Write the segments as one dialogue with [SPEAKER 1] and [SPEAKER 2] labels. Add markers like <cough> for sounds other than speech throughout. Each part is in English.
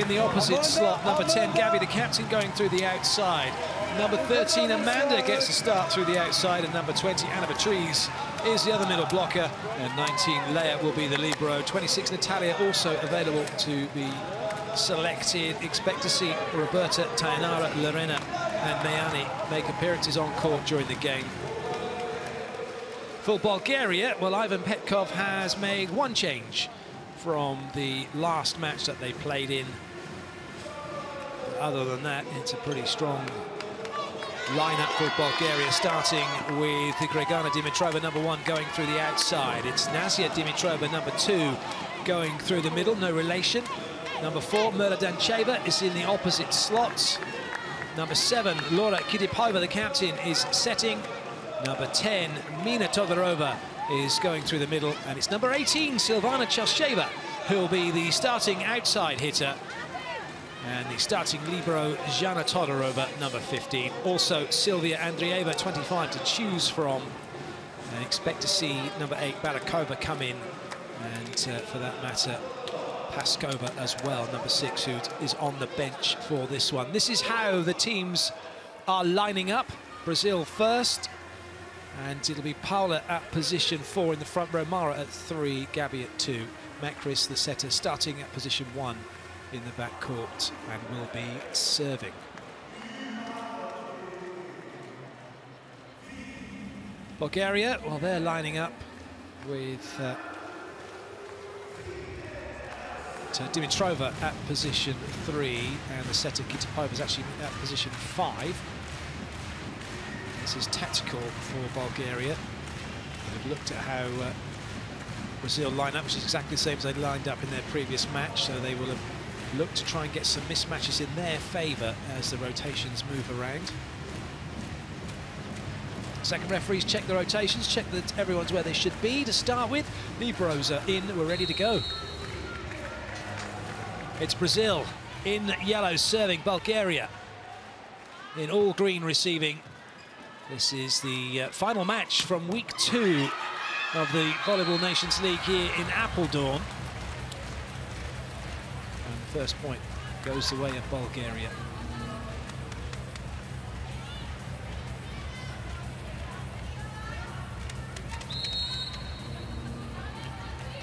[SPEAKER 1] in the opposite slot. Number 10, Gabby, the captain, going through the outside. Number 13, Amanda, gets a start through the outside. And number 20, Ana Beatriz, is the other middle blocker. And 19, Leia, will be the libero. 26, Natalia, also available to be selected. Expect to see Roberta, Tainara, Lorena and Mayani make appearances on court during the game. For Bulgaria, well, Ivan Petkov has made one change from the last match that they played in. Other than that, it's a pretty strong lineup for Bulgaria, starting with Gergana Dimitrova, number one, going through the outside. It's Nasia Dimitrova, number two, going through the middle, no relation. Number four, Mirla Dancheva, is in the opposite slots. Number seven, Lora Kitipova, the captain, is setting. Number 10, Mina Todorova, is going through the middle. And it's number 18, Silvana Chausheva, who'll be the starting outside hitter. And the starting libero, Zhana Todorova, number 15. Also, Sylvia Andreeva, 25 to choose from. And expect to see number 8, Balakova, come in. And uh, for that matter, Paskova as well, number 6, who is on the bench for this one. This is how the teams are lining up. Brazil first, and it'll be Paula at position four in the front row, Mara at three, Gabby at two. Macris, the setter, starting at position one in the back court and will be serving. Bulgaria, well, they're lining up with uh, Dimitrova at position three, and the setter Kitipova is actually at position five. This is tactical for Bulgaria. They've looked at how uh, Brazil line up, which is exactly the same as they lined up in their previous match, so they will have looked to try and get some mismatches in their favour as the rotations move around. Second referees check the rotations, check that everyone's where they should be. To start with, Liberos are in, we're ready to go. It's Brazil in yellow serving Bulgaria in all green receiving. This is the uh, final match from week two of the Volleyball Nations League here in Apeldoorn. First point goes the way of Bulgaria.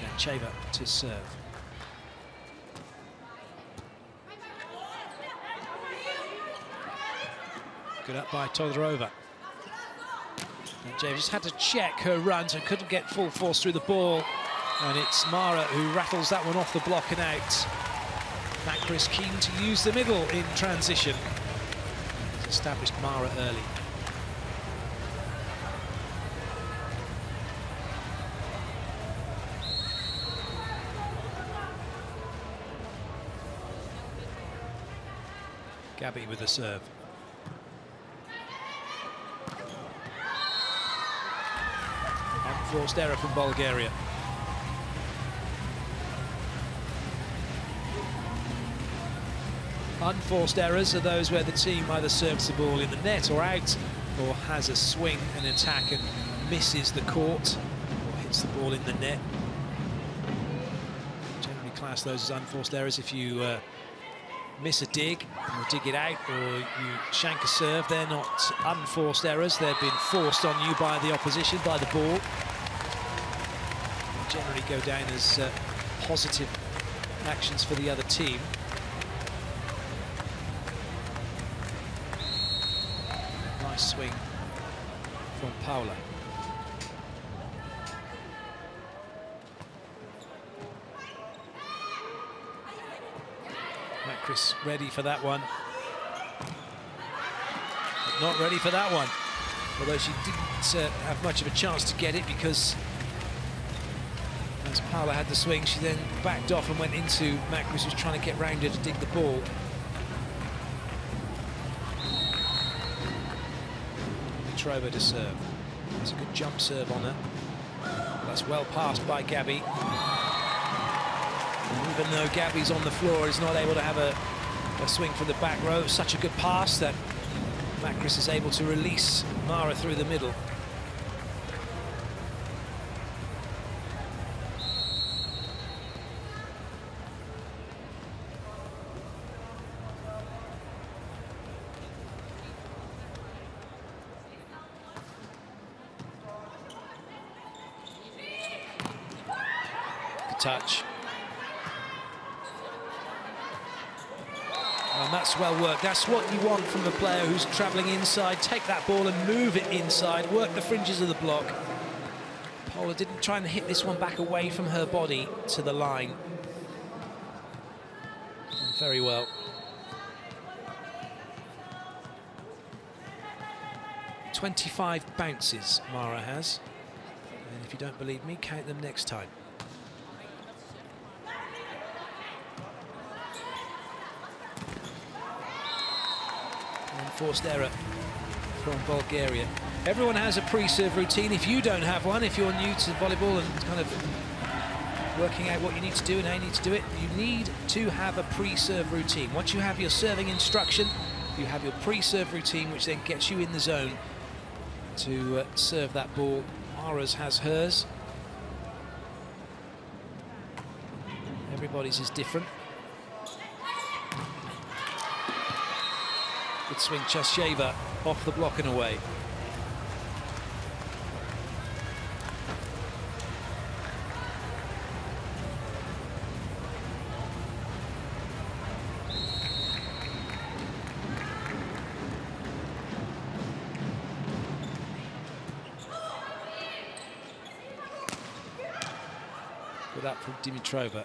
[SPEAKER 1] Dancheva to serve. Good up by Todorova. James just had to check her runs and couldn't get full force through the ball. And it's Mara who rattles that one off the block and out. Macris keen to use the middle in transition. He's established Mara early. Gabby with the serve. Unforced error from Bulgaria. Unforced errors are those where the team either serves the ball in the net or out, or has a swing and attack and misses the court, or hits the ball in the net. Generally class those as unforced errors if you uh, miss a dig or dig it out or you shank a serve. They're not unforced errors. They've been forced on you by the opposition, by the ball. They generally go down as uh, positive actions for the other team. Paula. Macris ready for that one. But not ready for that one. Although she didn't uh, have much of a chance to get it because as Paula had the swing, she then backed off and went into Macris, who's trying to get round her to dig the ball. Trova to serve. That's a good jump serve on her. That's well passed by Gabby. And even though Gabby's on the floor, he's not able to have a, a swing from the back row. Such a good pass that Macris is able to release Mara through the middle. That's what you want from a player who's travelling inside. Take that ball and move it inside. Work the fringes of the block. Paula didn't try and hit this one back away from her body to the line. Very well. 25 bounces Mara has. And if you don't believe me, count them next time. Enforced error from Bulgaria. Everyone has a pre-serve routine. If you don't have one, if you're new to volleyball and kind of working out what you need to do and how you need to do it, you need to have a pre-serve routine. Once you have your serving instruction, you have your pre-serve routine, which then gets you in the zone to uh, serve that ball. Mara's has hers. Everybody's is different. Good swing, Chausheva off the block and away. Good up from Dimitrova.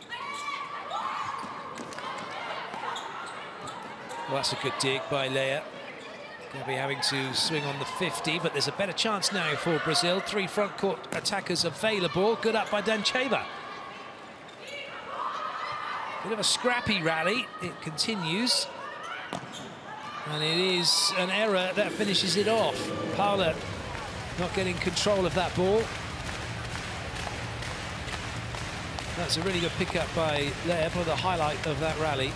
[SPEAKER 1] Well, that's a good dig by Leia. be having to swing on the 50, but there's a better chance now for Brazil. Three front court attackers available. Good up by Dancheva. Bit of a scrappy rally. It continues. And it is an error that finishes it off. Paula not getting control of that ball. That's a really good pickup by Leia, probably the highlight of that rally.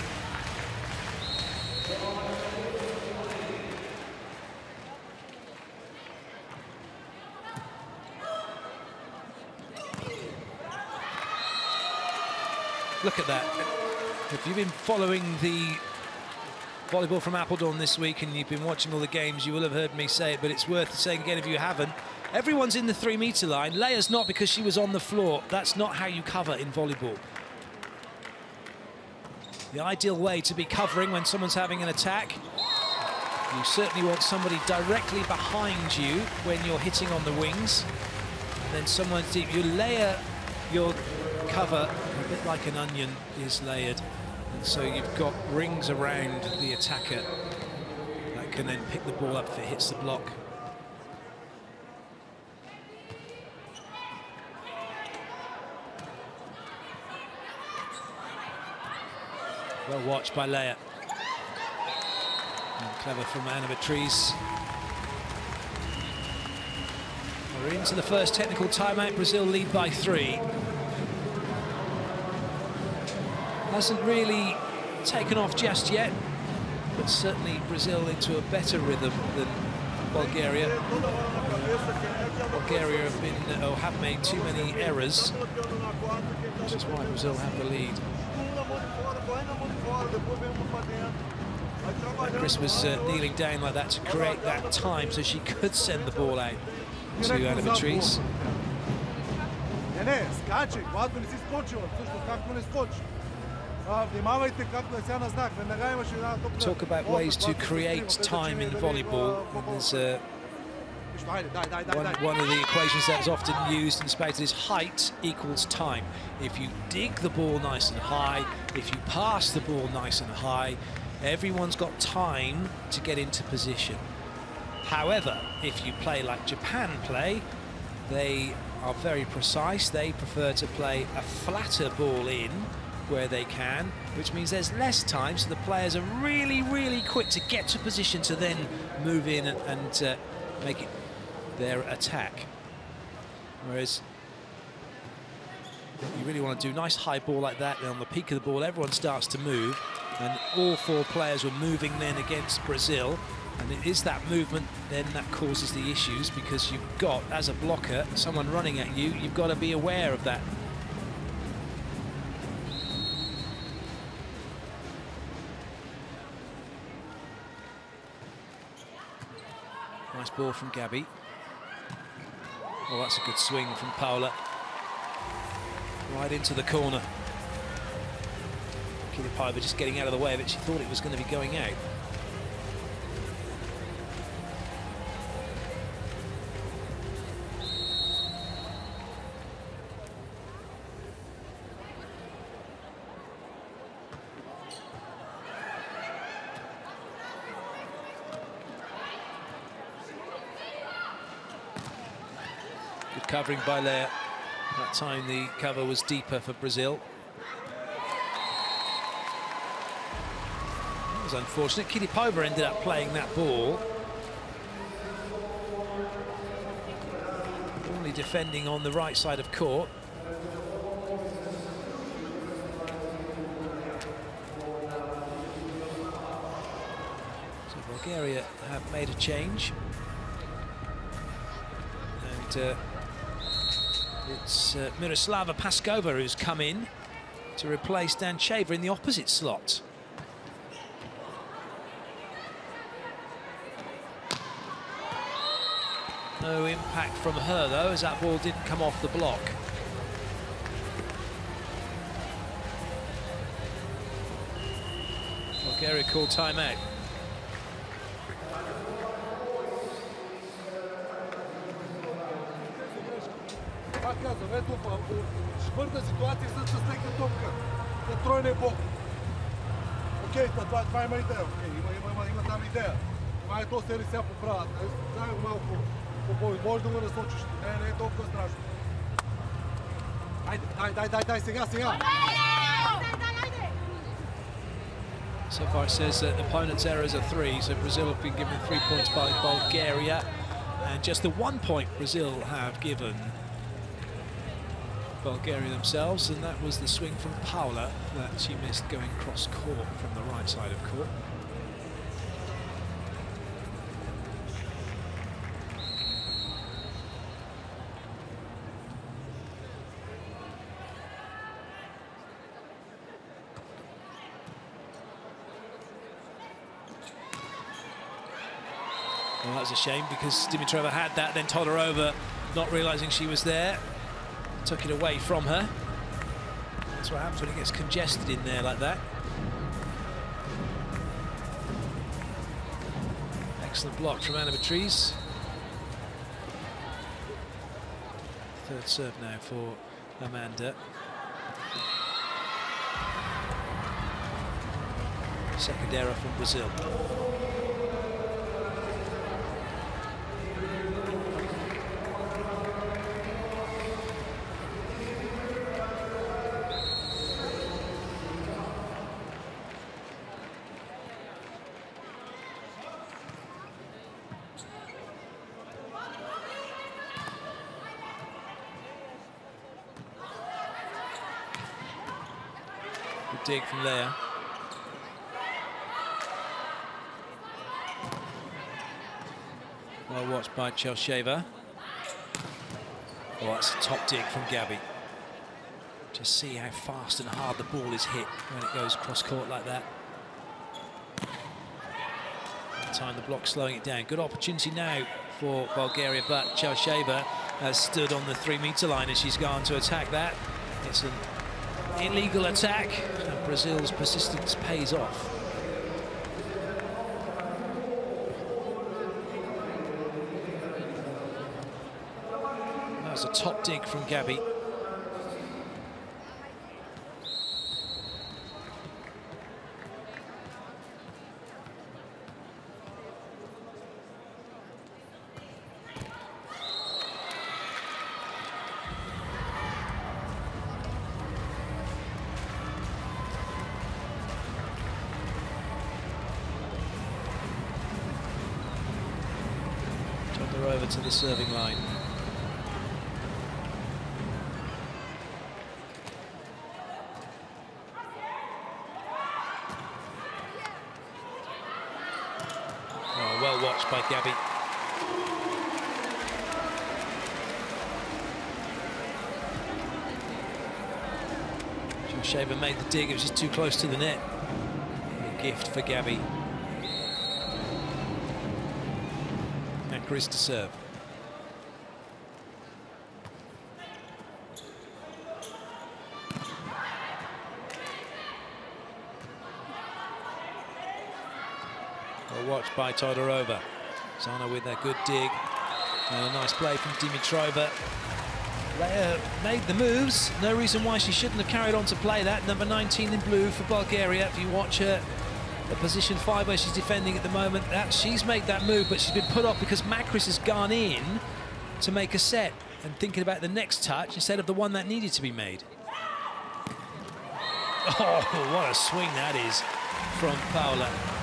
[SPEAKER 1] Look at that. If you've been following the volleyball from Apeldoorn this week and you've been watching all the games, you will have heard me say it, but it's worth saying again if you haven't. Everyone's in the three-metre line. Leia's not because she was on the floor. That's not how you cover in volleyball. The ideal way to be covering when someone's having an attack, you certainly want somebody directly behind you when you're hitting on the wings. And Then someone deep. You layer your cover a bit like an onion is layered. And so you've got rings around the attacker that can then pick the ball up if it hits the block. Well watched by Leia. And clever from Anna Beatriz. We're into the first technical timeout. Brazil lead by three. Hasn't really taken off just yet, but certainly Brazil into a better rhythm than Bulgaria. Bulgaria have been or have made too many errors, which is why Brazil have the lead. Chris was uh, kneeling down like that to create that time so she could send the ball out to Anna Beatriz. Talk about ways to create time in volleyball. There's a one, one, of the equations that's often used in space is height equals time. If you dig the ball nice and high, if you pass the ball nice and high, everyone's got time to get into position. However, if you play like Japan play, they are very precise. They prefer to play a flatter ball in where they can, which means there's less time, so the players are really, really quick to get to position to then move in and, and uh, make it their attack. Whereas you really want to do nice high ball like that, and on the peak of the ball, everyone starts to move, and all four players were moving then against Brazil, and it is that movement then that causes the issues because you've got, as a blocker, someone running at you, you've got to be aware of that. Nice ball from Gabby. Oh, that's a good swing from Paula. right into the corner. Kitipova just getting out of the way of it. She thought it was going to be going out. Covering by Leah. That time the cover was deeper for Brazil. That was unfortunate. Kitipova ended up playing that ball. Only defending on the right side of court. So Bulgaria have made a change. And uh, it's uh, Miroslava Paskova who's come in to replace Dan Dancheva in the opposite slot. No impact from her, though, as that ball didn't come off the block. Bulgaria called timeout.
[SPEAKER 2] Пак казвам, ето в швърна ситуация за с нека топка. На тройния бок. Окей, това, това има идея. Окей, има, има, има, има там идея. Това е то сери сега поправят. Дай го малко по-бой. Може да го насочиш. Не, не е толкова страшно. Айде, дай, дай, дай, дай, сега, сега.
[SPEAKER 1] So far it says that the opponent's errors are three, so Brazil have been given three points by Bulgaria, and just the one point Brazil have given Bulgaria themselves, and that was the swing from Paula that she missed going cross court from the right side of court. Well, that was a shame because Dimitrova had that, then Todorova, not realising she was there, took it away from her. That's what happens when it gets congested in there like that. Excellent block from Anna Beatriz. Third serve now for Amanda. Second error from Brazil. Good dig from there. Well watched by Chausheva. Oh, that's a top dig from Gabby. Just see how fast and hard the ball is hit when it goes cross court like that. Time the block slowing it down. Good opportunity now for Bulgaria, but Chausheva has stood on the three metre line as she's gone to attack that. It's an illegal attack, and Brazil's persistence pays off. That was a top dig from Gabby. dig, it was just too close to the net. A gift for Gabby. And Chris to serve. watch by Todorova. Zhana with a good dig and a nice play from Dimitrova. Leah made the moves. No reason why she shouldn't have carried on to play that. Number 19 in blue for Bulgaria. If you watch her at position five where she's defending at the moment, that she's made that move, but she's been put off because Macris has gone in to make a set and thinking about the next touch instead of the one that needed to be made. Oh, what a swing that is from Paula.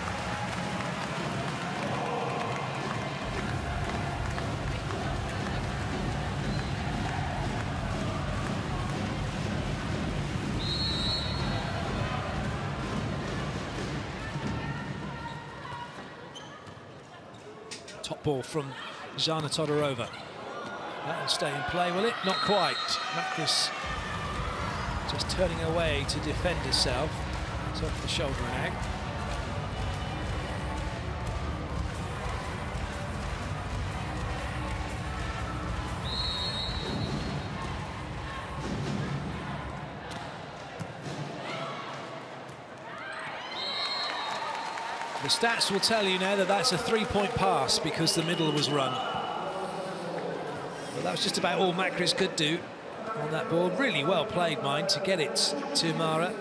[SPEAKER 1] Ball from Zhana Todorova. That'll stay in play, will it? Not quite. Macris just turning away to defend herself. It's off the shoulder and out. Stats will tell you now that that's a three-point pass because the middle was run. Well, that was just about all Macris could do on that ball. Really well played, mind, to get it to Mara.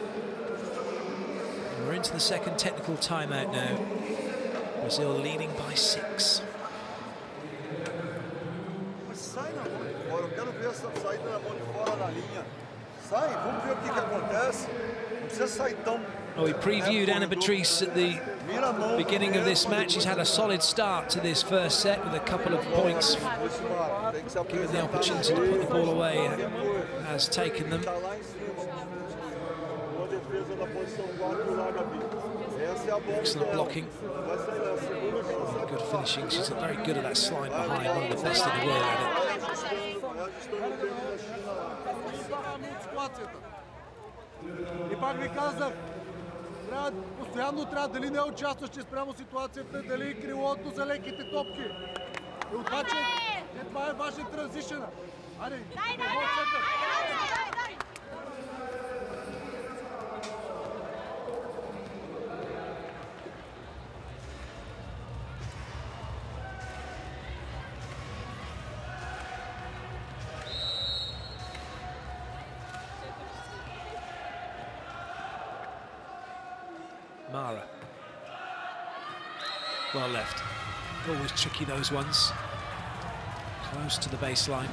[SPEAKER 1] And we're into the second technical timeout now. Brazil leading by six. Well, we previewed Anna Beatriz at the beginning of this match. She's had a solid start to this first set with a couple of points. Given the opportunity to put the ball away, uh, has taken them. Excellent blocking. Good finishing. She's very good at that slide behind, one of the best in the world at it.
[SPEAKER 2] Трябва, постоянно трябва дали не участваш спрямо ситуацията, дали крилото за леките топки. И от това, че е, това е важен транзишън. Айде, дай, дай, дай, дай, дай.
[SPEAKER 1] Mara. Well left. Always tricky, those ones. Close to the baseline.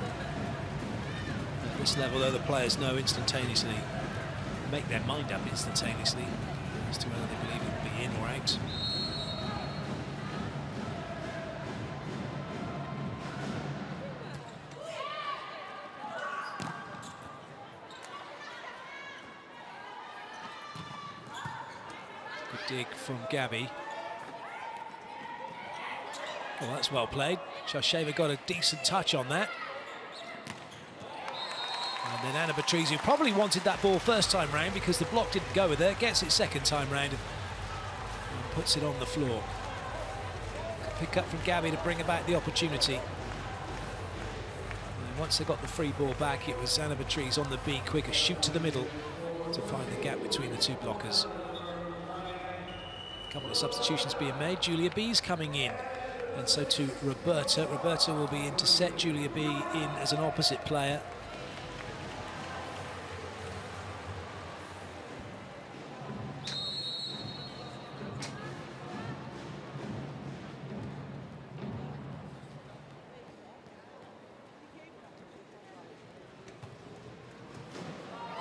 [SPEAKER 1] At this level, though, the players know instantaneously, make their mind up instantaneously as to whether they believe it will be in or out. Dig from Gabby. Well, that's well played. Chausheva got a decent touch on that. And then Ana Beatriz, who probably wanted that ball first time round because the block didn't go with her, gets it second time round and puts it on the floor. Pick up from Gabby to bring about the opportunity. And once they got the free ball back, it was Beatriz on the B, quicker shoot to the middle to find the gap between the two blockers. A couple of substitutions being made. Julia B's coming in and so to Roberta. Roberta will be in to set Julia B in as an opposite player.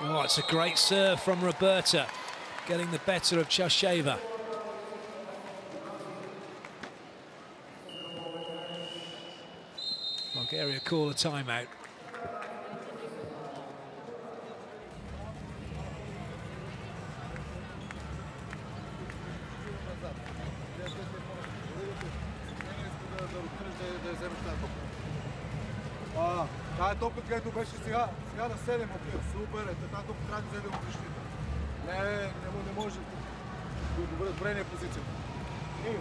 [SPEAKER 1] Oh, it's a great serve from Roberta, getting the better of Chausheva. area call a timeout.
[SPEAKER 2] Тая топка, където беше сега, сега на 7 опил. Супер, е, тази топка трябва да вземе от защита. Не, не, не може да добре, добре не е позицията. Ей,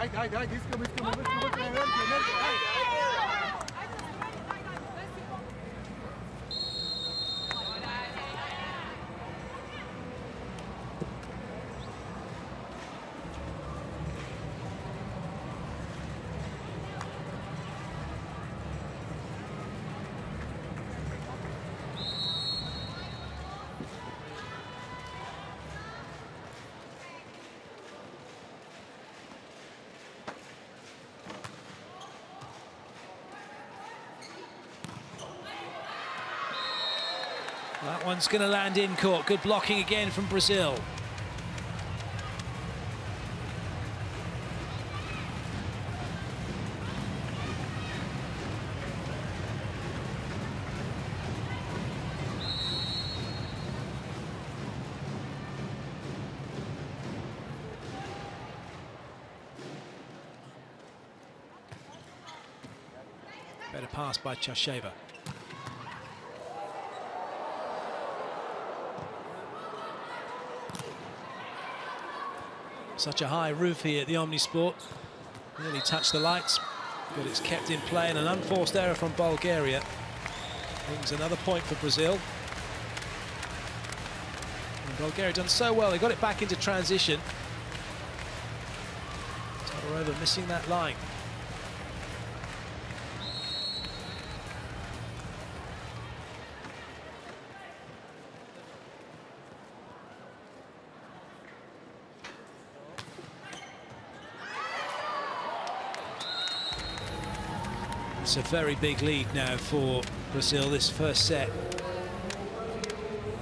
[SPEAKER 2] айде, айде, айде, искам, искам, искам, искам, искам, искам, искам, искам, искам, искам, искам, искам,
[SPEAKER 1] That one's going to land in court. Good blocking again from Brazil. Better pass by Chausheva. Such a high roof here at the Omnisport. Nearly touched the lights, but it's kept in play and an unforced error from Bulgaria. Brings another point for Brazil. And Bulgaria done so well, they got it back into transition. Todorova missing that line. It's a very big lead now for Brazil. This first set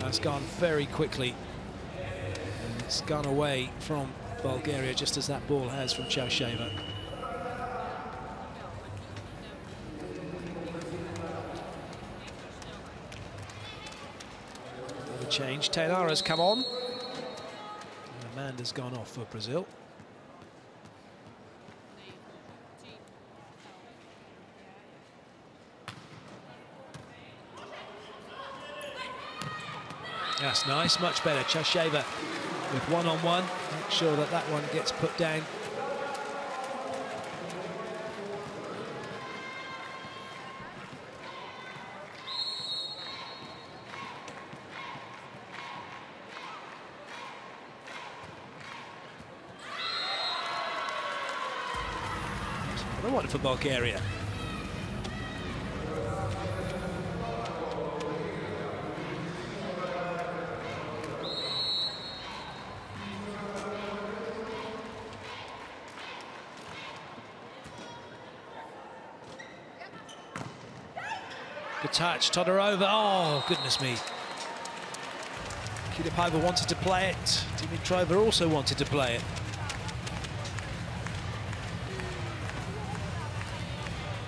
[SPEAKER 1] has gone very quickly. And it's gone away from Bulgaria just as that ball has from Chausheva. Change. Tainara's come on. And Amanda's gone off for Brazil. That's nice, much better. Chausheva with one-on-one. -on -one. Make sure that that one gets put down. What a one for Bulgaria. Touch, Todorova. Oh, goodness me. Kitipova wanted to play it. Dimitrova also wanted to play it.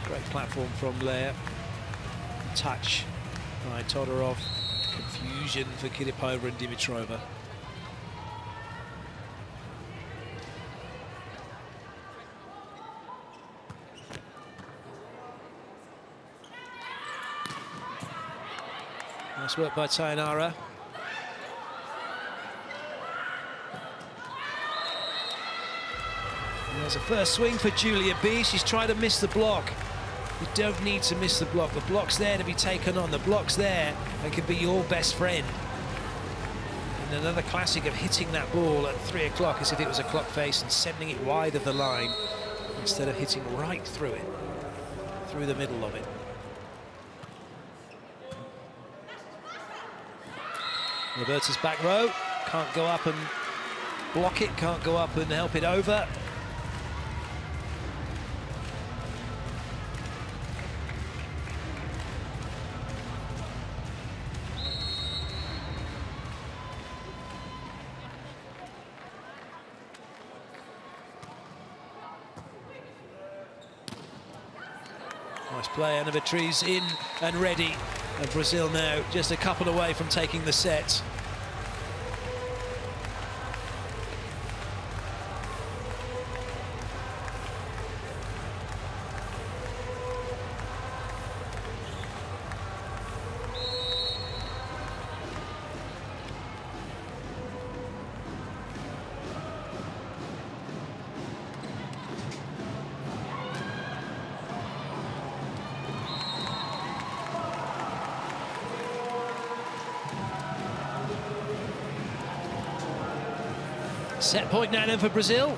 [SPEAKER 1] Great platform from Leah. Touch by Todorov. Confusion for Kitipova and Dimitrova. Nice work by Tainara. There's a first swing for Julia B. She's trying to miss the block. You don't need to miss the block. The block's there to be taken on. The block's there and can be your best friend. And another classic of hitting that ball at three o'clock as if it was a clock face and sending it wide of the line instead of hitting right through it, through the middle of it. Roberta's back row, can't go up and block it, can't go up and help it over. Nice play, Ana Beatriz in and ready. And Brazil now just a couple away from taking the set. Set point now then for Brazil.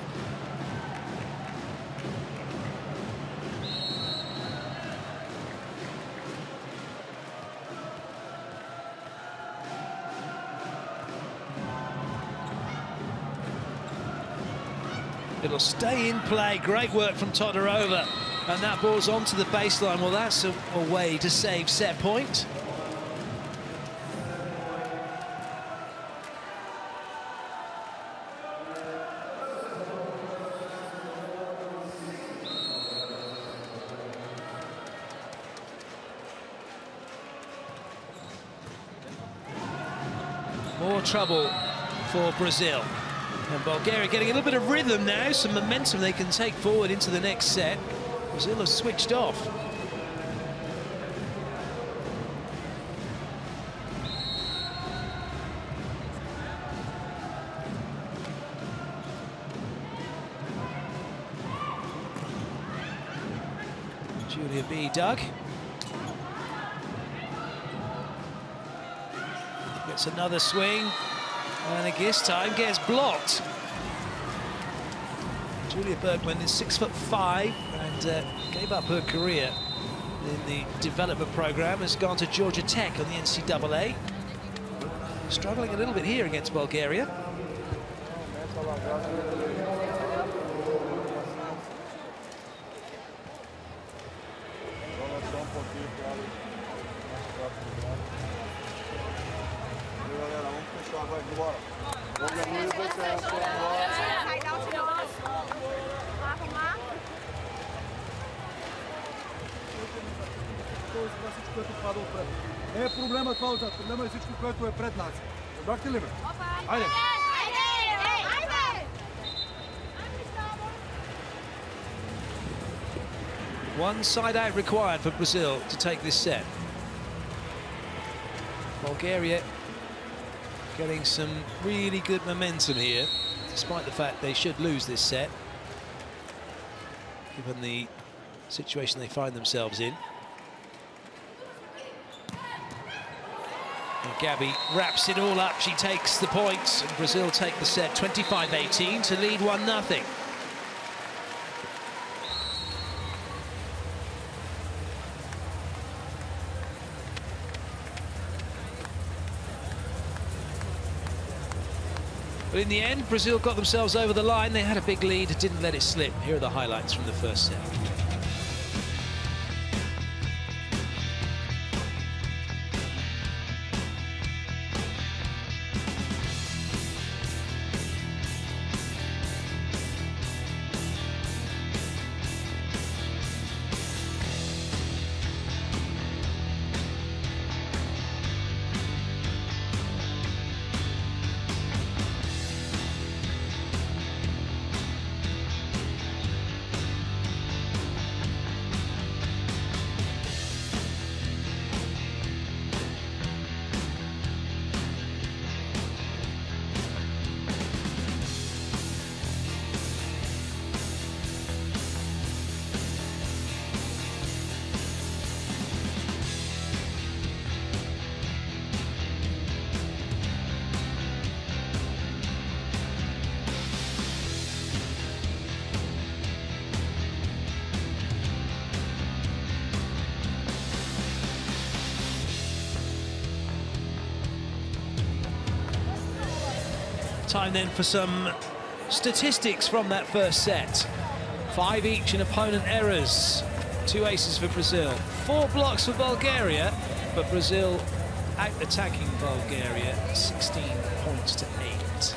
[SPEAKER 1] It'll stay in play. Great work from Todorova. And that ball's onto the baseline. Well, that's a, a way to save set point. Trouble for Brazil. And Bulgaria getting a little bit of rhythm now, some momentum they can take forward into the next set. Brazil have switched off. Julia B. Doug. Another swing. And this time gets blocked. Julia Bergmann is six foot five and uh, gave up her career in the development program, has gone to Georgia Tech on the NCAA. Struggling a little bit here against Bulgaria.
[SPEAKER 2] Не е проблема това отзад, проблема е всичко, което е пред нас. Разбрахте ли ме? Айде!
[SPEAKER 1] One side out required for Brazil to take this set. Bulgaria getting some really good momentum here, despite the fact they should lose this set, given the situation they find themselves in. Gabby wraps it all up. She takes the points, and Brazil take the set 25-18 to lead 1-0. But in the end, Brazil got themselves over the line. They had a big lead, didn't let it slip. Here are the highlights from the first set. Then for some statistics from that first set. Five each in opponent errors. Two aces for Brazil. Four blocks for Bulgaria, but Brazil out-attacking Bulgaria 16 points to eight.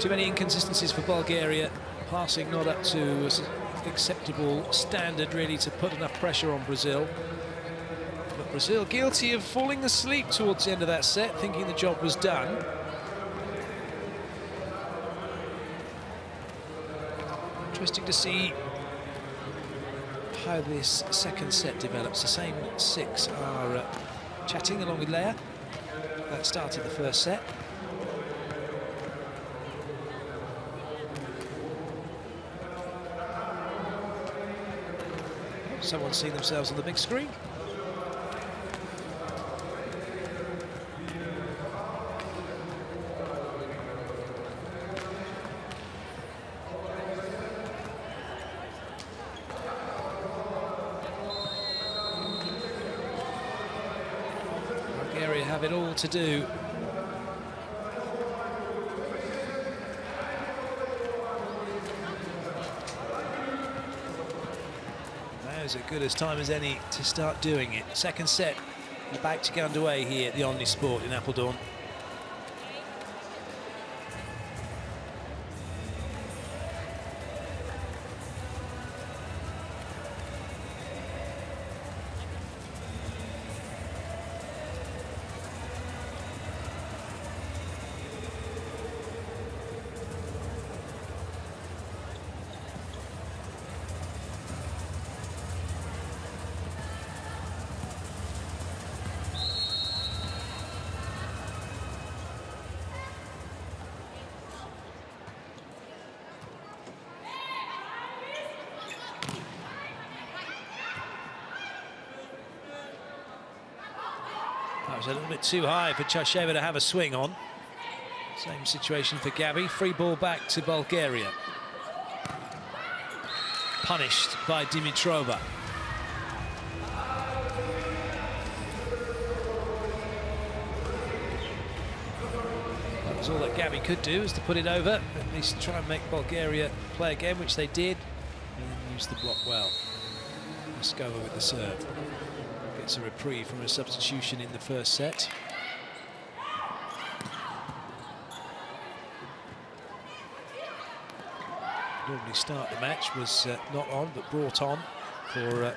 [SPEAKER 1] Too many inconsistencies for Bulgaria. Passing not up to acceptable standard, really, to put enough pressure on Brazil. Brazil guilty of falling asleep towards the end of that set, thinking the job was done. Interesting to see how this second set develops. The same six are uh, chatting along with Leah. That started the first set. Someone's seen themselves on the big screen. Bulgaria have it all to do. As good as time as any to start doing it. Second set back to get underway here at the Omnisport in Apeldoorn. A little bit too high for Chausheva to have a swing on. Same situation for Gabi. Free ball back to Bulgaria. Punished by Dimitrova. That was all that Gabi could do, was to put it over, at least try and make Bulgaria play again, which they did, and use the block well. Moskova with the serve. Gets a reprieve from a substitution in the first set. Normally start the match was uh, not on, but brought on for uh,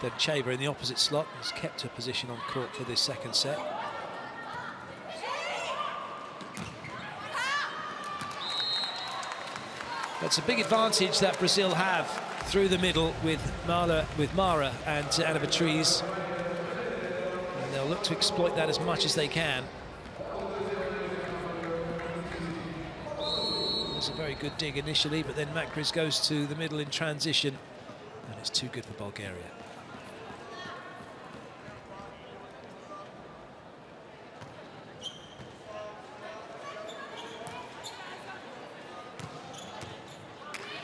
[SPEAKER 1] Dencheva in the opposite slot. Has kept her position on court for this second set. That's a big advantage that Brazil have through the middle with Mara, with Mara and Ana Beatriz. Look to exploit that as much as they can. It's a very good dig initially, but then Macris goes to the middle in transition, and it's too good for Bulgaria.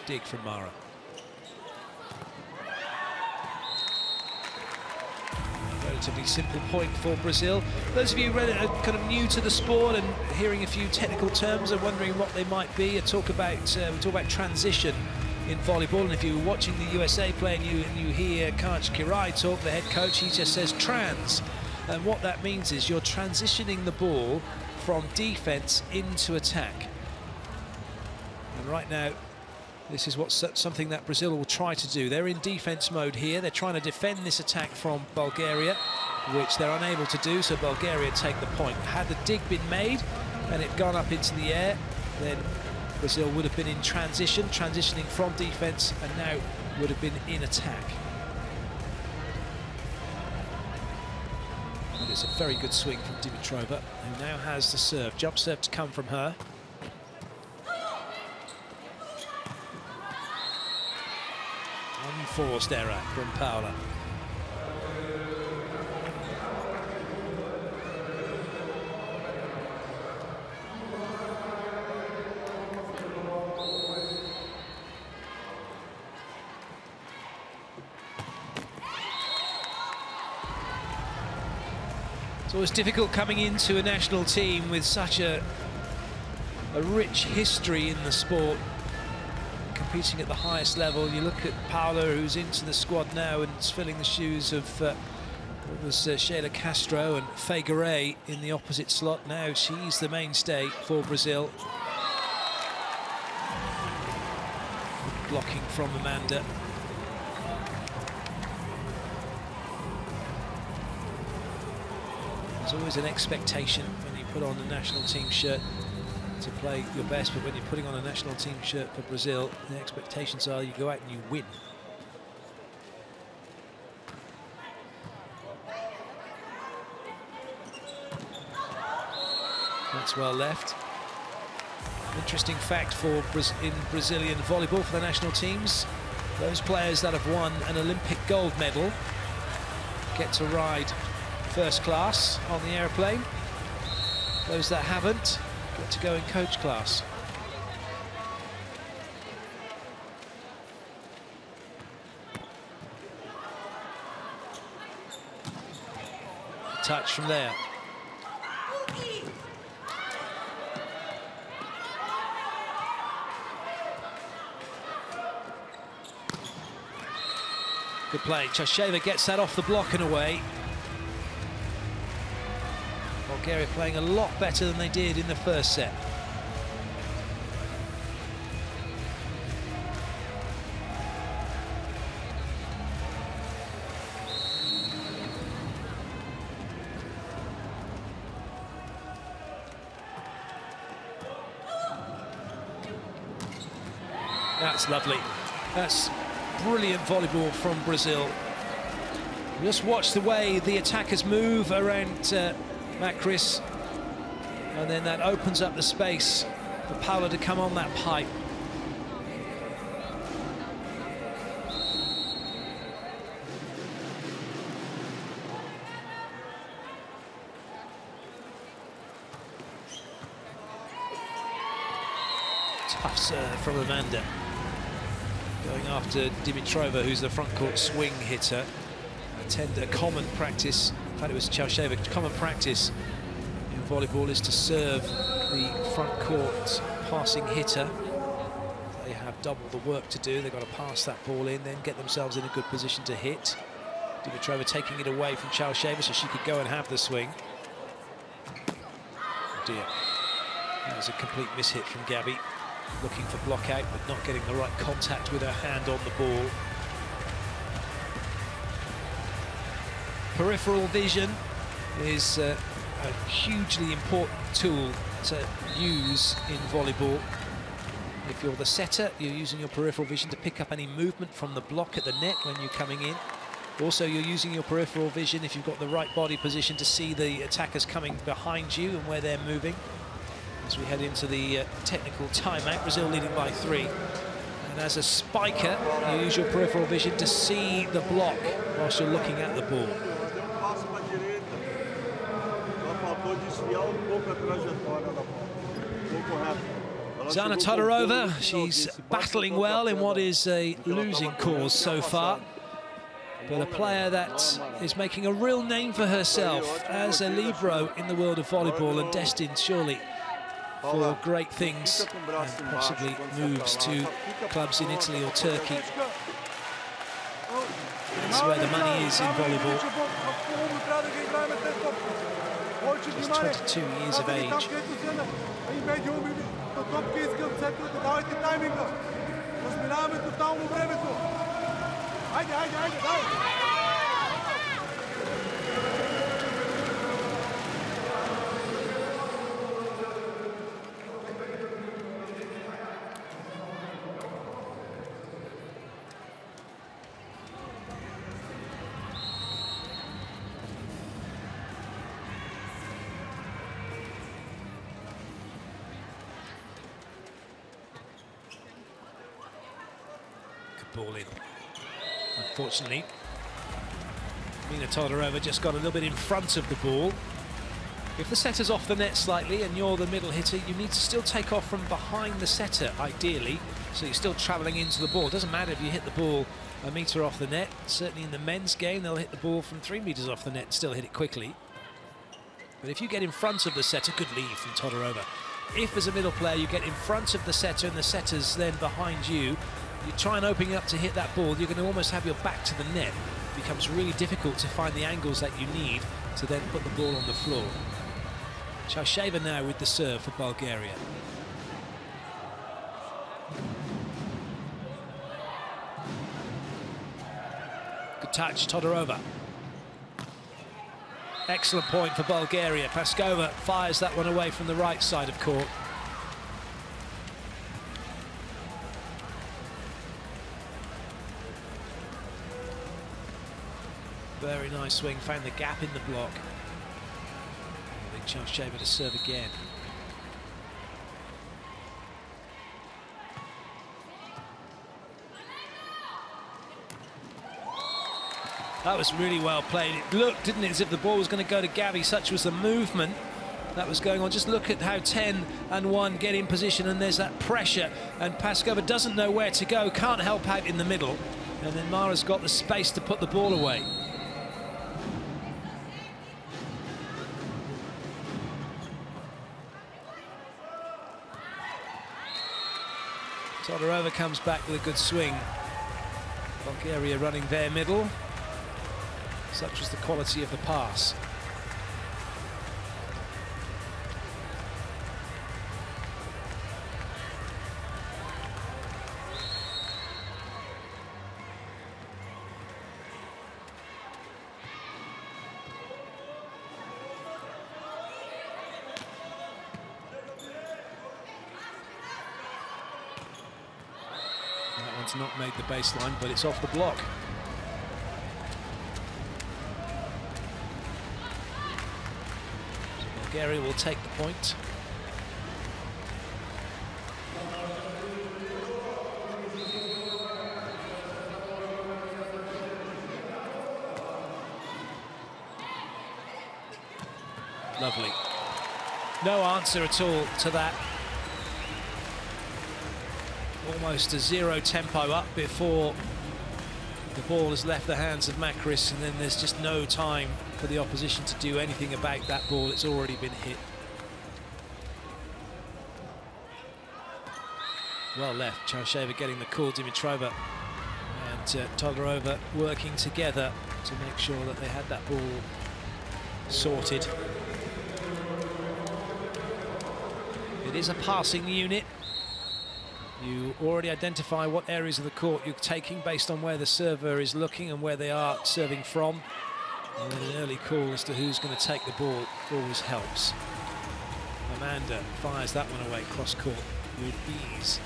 [SPEAKER 1] Dig from Mara. Relatively simple point for Brazil. Those of you who are kind of new to the sport and hearing a few technical terms are wondering what they might be. Talk about uh, we talk about transition in volleyball, and if you were watching the USA play and you and you hear Karch Kiraly talk, the head coach, he just says trans, and what that means is you're transitioning the ball from defense into attack. And right now, this is what something that Brazil will try to do. They're in defense mode here. They're trying to defend this attack from Bulgaria, which they're unable to do, so Bulgaria take the point. Had the dig been made and it gone up into the air, then Brazil would have been in transition, transitioning from defense, and now would have been in attack. And it's a very good swing from Dimitrova, who now has the serve. Jump serve to come from her. Unforced error from Paula. It's always difficult coming into a national team with such a, a rich history in the sport competing at the highest level. You look at Paula, who's into the squad now and is filling the shoes of uh, what was uh, Sheila Castro and Garay in the opposite slot. Now she's the mainstay for Brazil. Blocking from Amanda. There's always an expectation when you put on the national team shirt to play your best, but when you're putting on a national team shirt for Brazil, the expectations are you go out and you win. That's well left. Interesting fact for in Brazilian volleyball for the national teams, those players that have won an Olympic gold medal get to ride first class on the aeroplane. Those that haven't get to go in coach class. Touch from there. Good play. Chausheva gets that off the block and away. Bulgaria playing a lot better than they did in the first set. That's lovely. That's brilliant volleyball from Brazil. Just watch the way the attackers move around uh, Macris. And then that opens up the space for Paula to come on that pipe. Tough serve from Amanda. Going after Dimitrova, who's the front court swing hitter. A tender common practice fact it was Chausheva, common practice in volleyball is to serve the front court passing hitter. They have double the work to do. They've got to pass that ball in, then get themselves in a good position to hit. Dimitrova taking it away from Chausheva so she could go and have the swing. Oh dear. That was a complete mishit from Gabby. Looking for block out, but not getting the right contact with her hand on the ball. Peripheral vision is uh, a hugely important tool to use in volleyball. If you're the setter, you're using your peripheral vision to pick up any movement from the block at the net when you're coming in. Also, you're using your peripheral vision if you've got the right body position to see the attackers coming behind you and where they're moving. As we head into the uh, technical timeout, Brazil leading by three. And as a spiker, you use your peripheral vision to see the block whilst you're looking at the ball. Zhana Todorova, she's battling well in what is a losing cause so far. But a player that is making a real name for herself as a libero in the world of volleyball and destined surely for great things and possibly moves to clubs in Italy or Turkey. That's where the money is in volleyball. She's 22 years of age.
[SPEAKER 2] На топки искам центровете, давайте тайминга. Разминаваме тотално времето. Айде, айде, айде, давай!
[SPEAKER 1] Ball in. Unfortunately, Mira Todorova just got a little bit in front of the ball. If the setter's off the net slightly and you're the middle hitter, you need to still take off from behind the setter, ideally, so you're still travelling into the ball. It doesn't matter if you hit the ball a metre off the net. Certainly in the men's game, they'll hit the ball from three metres off the net and still hit it quickly. But if you get in front of the setter, good lead from Todorova. If as a middle player you get in front of the setter and the setter's then behind you, you try and open it up to hit that ball, you're going to almost have your back to the net. It becomes really difficult to find the angles that you need to then put the ball on the floor. Chausheva now with the serve for Bulgaria. Good touch, Todorova. Excellent point for Bulgaria. Paskova fires that one away from the right side of court. Very nice swing, found the gap in the block. Big Chausheva to serve again. That was really well played. It looked, didn't it, as if the ball was going to go to Gabby. Such was the movement that was going on. Just look at how 10 and 1 get in position, and there's that pressure. And Paskova doesn't know where to go, can't help out in the middle. And then Mara's got the space to put the ball away. Todorova comes back with a good swing. Bulgaria running their middle. Such was the quality of the pass. Made the baseline, but it's off the block. So Bulgaria will take the point. Lovely. No answer at all to that almost a zero tempo up before the ball has left the hands of Macris and then there's just no time for the opposition to do anything about that ball. It's already been hit. Well left, Chausheva getting the call, Dimitrova and uh, Todorova working together to make sure that they had that ball sorted. It is a passing unit. You already identify what areas of the court you're taking based on where the server is looking and where they are serving from. And an early call as to who's going to take the ball always helps. Amanda fires that one away cross court with ease.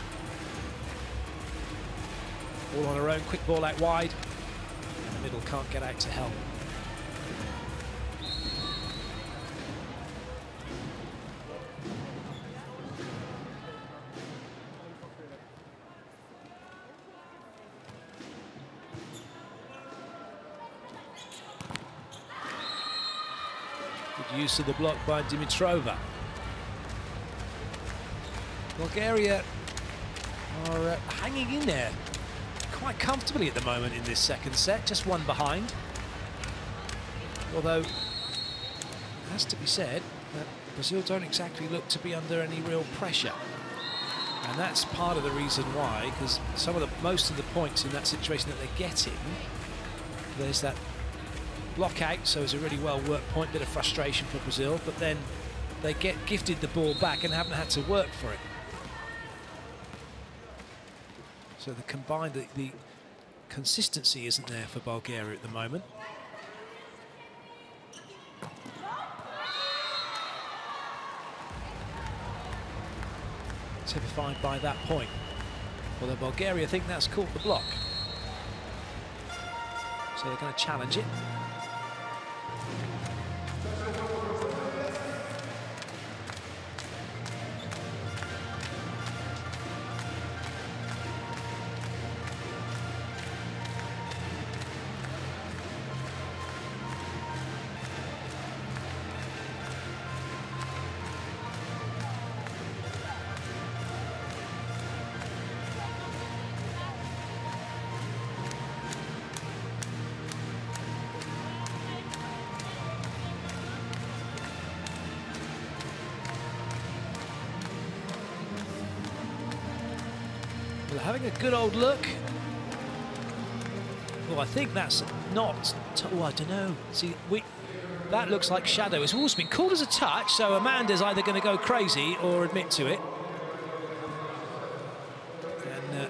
[SPEAKER 1] All on her own, quick ball out wide. And the middle can't get out to help. Use of the block by Dimitrova. Bulgaria are uh, hanging in there quite comfortably at the moment in this second set, just one behind. Although, it has to be said that Brazil don't exactly look to be under any real pressure. And that's part of the reason why, because some of the most of the points in that situation that they're getting, there's that block out, so it's a really well worked point, bit of frustration for Brazil, but then they get gifted the ball back and haven't had to work for it. So the combined, the, the consistency isn't there for Bulgaria at the moment. Typified by that point. Although Bulgaria think that's caught the block. So they're going to challenge it. Look. Well, I think that's not. Oh, I don't know. See, we. That looks like shadow. It's always been called as a touch, so Amanda's either going to go crazy or admit to it. And uh,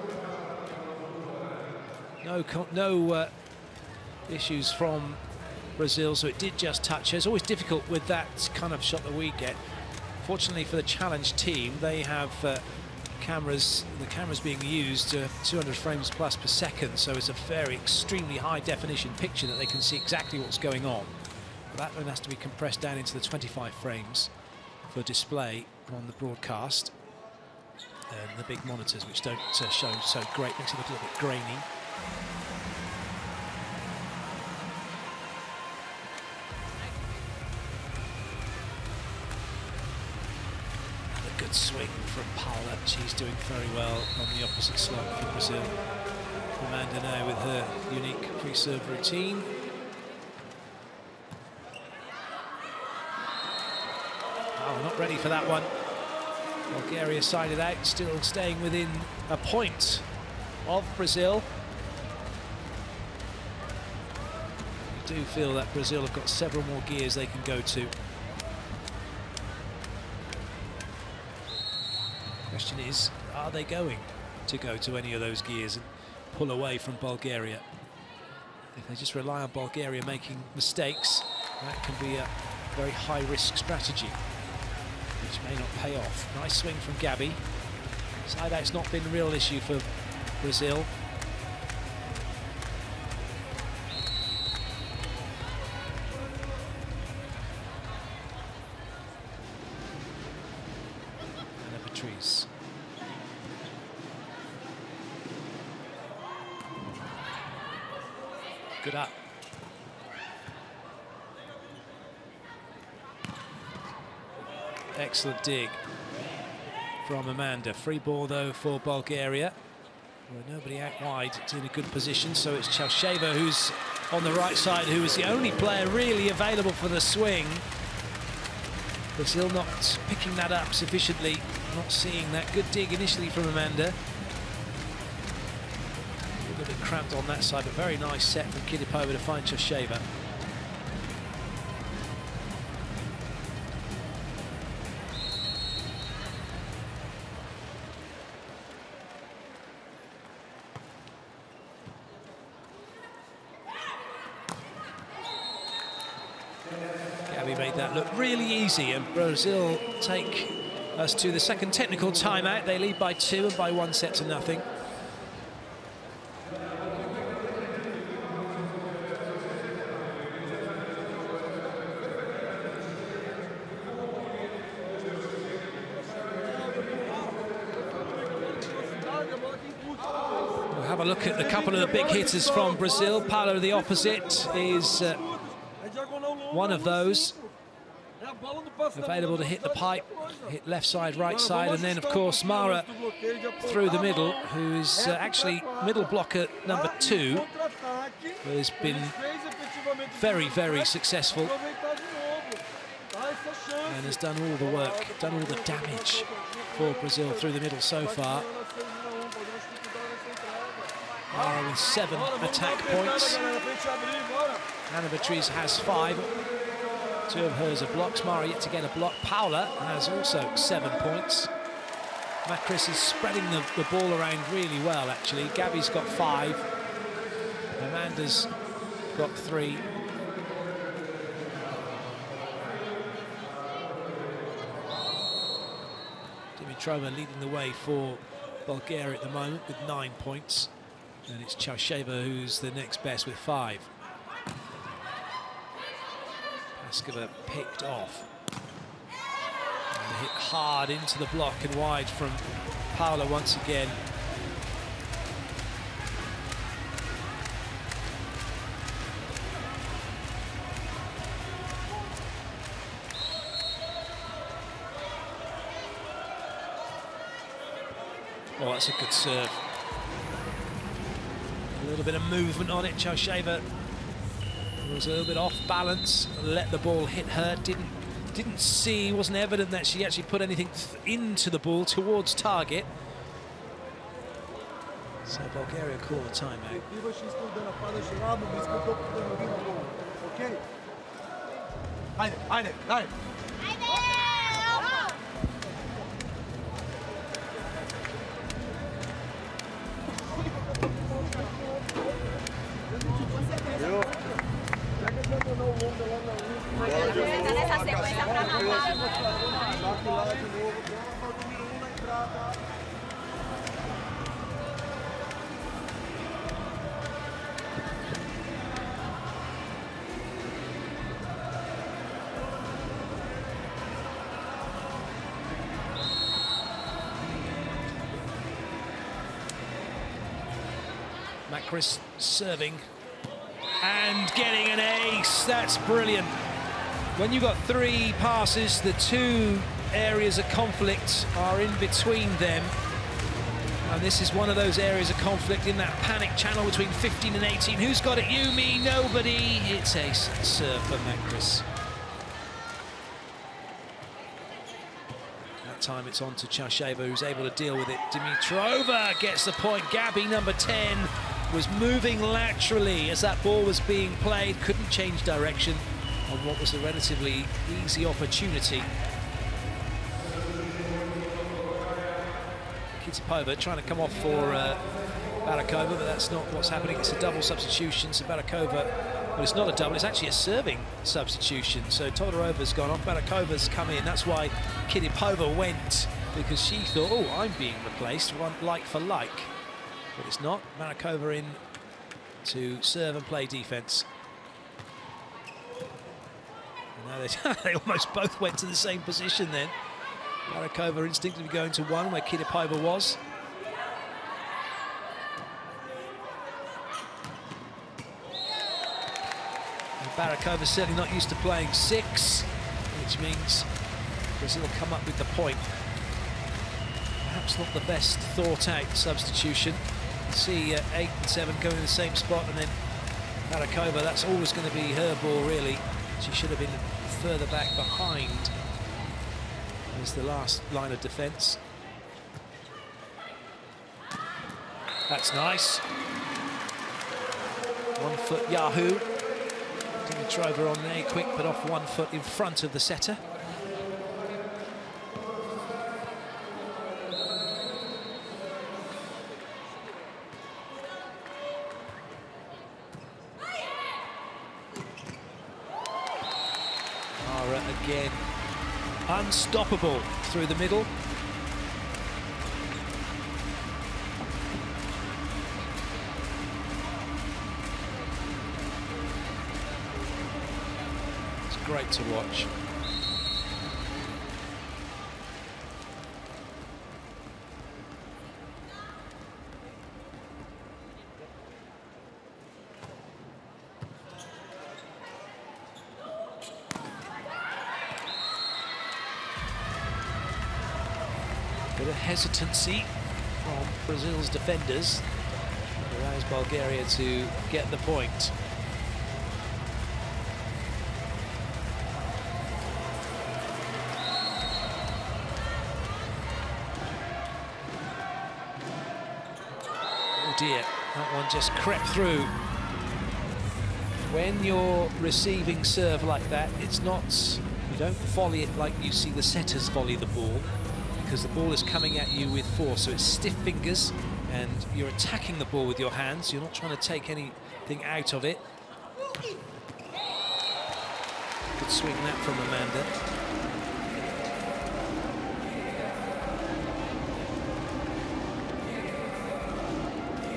[SPEAKER 1] no, no uh, issues from Brazil, so it did just touch her. It's always difficult with that kind of shot that we get. Fortunately for the challenge team, they have uh, cameras, the cameras being used uh, 200 frames plus per second, so it's a very extremely high definition picture that they can see exactly what's going on. But that one has to be compressed down into the 25 frames for display on the broadcast. And the big monitors, which don't uh, show so great, makes it look a little bit grainy. Good swing from Paula. She's doing very well on the opposite slot for Brazil. Amanda now with her unique pre-serve routine. Oh, not ready for that one. Bulgaria sided out, still staying within a point of Brazil. You do feel that Brazil have got several more gears they can go to. Question is, are they going to go to any of those gears and pull away from Bulgaria? If they just rely on Bulgaria making mistakes, that can be a very high-risk strategy, which may not pay off. Nice swing from Gabby. Side out's not been a real issue for Brazil. Excellent dig from Amanda. Free ball, though, for Bulgaria. Well, nobody out wide. It's in a good position, so it's Chausheva who's on the right side, who is the only player really available for the swing. Brazil not picking that up sufficiently, not seeing that good dig initially from Amanda. A little bit cramped on that side, but very nice set from Kitipova to find Chausheva. Brazil take us to the second technical timeout. They lead by two and by one set to nothing. We'll have a look at a couple of the big hitters from Brazil. Paula, the opposite, is uh, one of those available to hit the pipe, hit left side, right side, and then of course Mara through the middle, who is uh, actually middle blocker number two, who has been very, very successful and has done all the work, done all the damage for Brazil through the middle so far. Mara with seven attack points. Ana Beatriz has five. Two of hers are blocks. Mara yet to get a block. Paula has also seven points. Macris is spreading the, the ball around really well, actually. Gabby's got five. Amanda's got three. Dimitrova leading the way for Bulgaria at the moment with nine points. And it's Chausheva who's the next best with five. Pliskova picked off. And hit hard into the block and wide from Paula once again. Oh, that's a good serve. A little bit of movement on it. Chausheva was a little bit off balance, let the ball hit her, didn't didn't see, wasn't evident that she actually put anything into the ball towards target. So Bulgaria call the timeout.
[SPEAKER 3] Tá
[SPEAKER 1] Macris serving and getting an ace. That's brilliant. When you've got three passes, the two areas of conflict are in between them. And this is one of those areas of conflict in that panic channel between 15 and 18. Who's got it? You, me, nobody. It's ace serve for Macris. That time it's on to Chausheva, who's able to deal with it. Dimitrova gets the point. Gabby, number 10, was moving laterally as that ball was being played, couldn't change direction on what was a relatively easy opportunity. Kitipova trying to come off for uh, Barakova, but that's not what's happening. It's a double substitution, so Barakova, well, it's not a double, it's actually a serving substitution. So Todorova's gone off, Barakova's come in. That's why Kitipova went, because she thought, oh, I'm being replaced, one like for like but it's not. Barakova in to serve and play defence. They, <laughs> they, almost both went to the same position then. Barakova instinctively going to one where Kitipova was. And Barakova's certainly not used to playing six, which means Brazil will come up with the point. perhaps not the best thought out substitution. See uh, eight and seven going in the same spot and then Barakova, that's always going to be her ball really. She should have been further back behind as the last line of defence. That's nice. One foot Yahoo. Dimitrova on there, quick but off one foot in front of the setter. Ara again, unstoppable through the middle. It's great to watch. Hesitancy from Brazil's defenders. that Allows Bulgaria to get the point. Oh dear, that one just crept through. When you're receiving serve like that, it's not, you don't volley it like you see the setters volley the ball because the ball is coming at you with force. So it's stiff fingers and you're attacking the ball with your hands. You're not trying to take anything out of it. Good swing that from Amanda.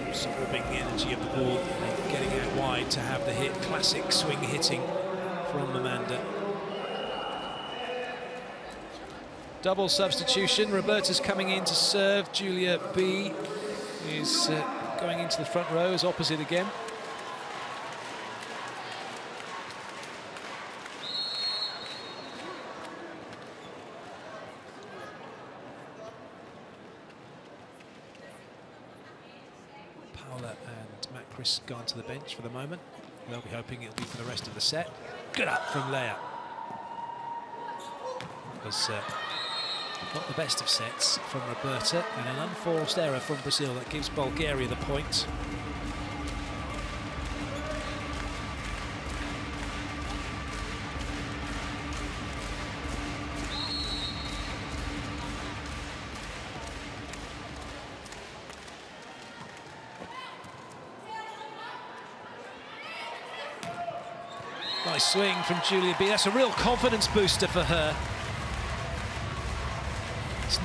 [SPEAKER 1] Absorbing the energy of the ball and getting out wide to have the hit. Classic swing hitting from Amanda. Double substitution. Roberta's coming in to serve. Julia B is uh, going into the front row as opposite again. Paula and Macris gone to the bench for the moment. They'll be hoping it'll be for the rest of the set. Good up from Leia. Was uh, not the best of sets from Roberta and an unforced error from Brazil that gives Bulgaria the point. Nice swing from Julia B. That's a real confidence booster for her.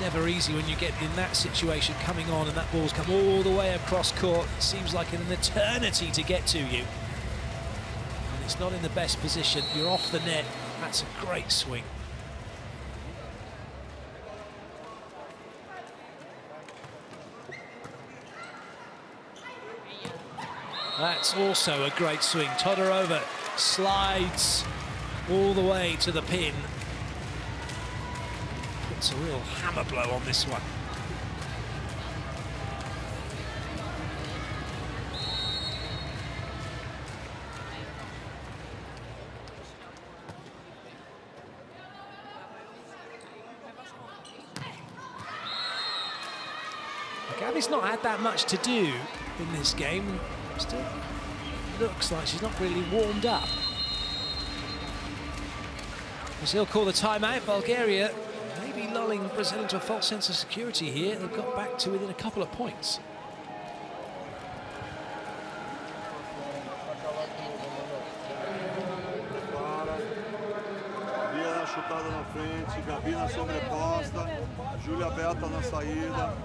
[SPEAKER 1] Never easy when you get in that situation coming on and that ball's come all the way across court. It seems like an eternity to get to you. And it's not in the best position. You're off the net. That's a great swing. That's also a great swing. Todorova slides all the way to the pin. Puts a real hammer blow on this one. Gabby's not had that much to do in this game. Still looks like she's not really warmed up. Brazil call the timeout. Bulgaria lulling Brazil into a false sense of security here. They've got back to within a couple of points.
[SPEAKER 4] Júlia na saída.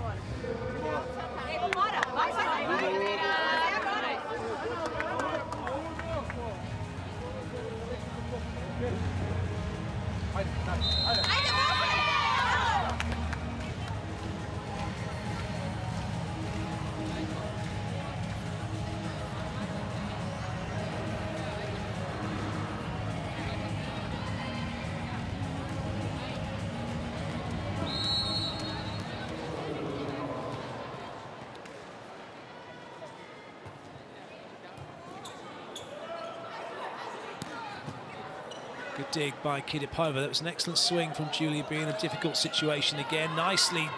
[SPEAKER 1] Dig by Kitipova. That was an excellent swing from Julia B in a difficult situation again. Nicely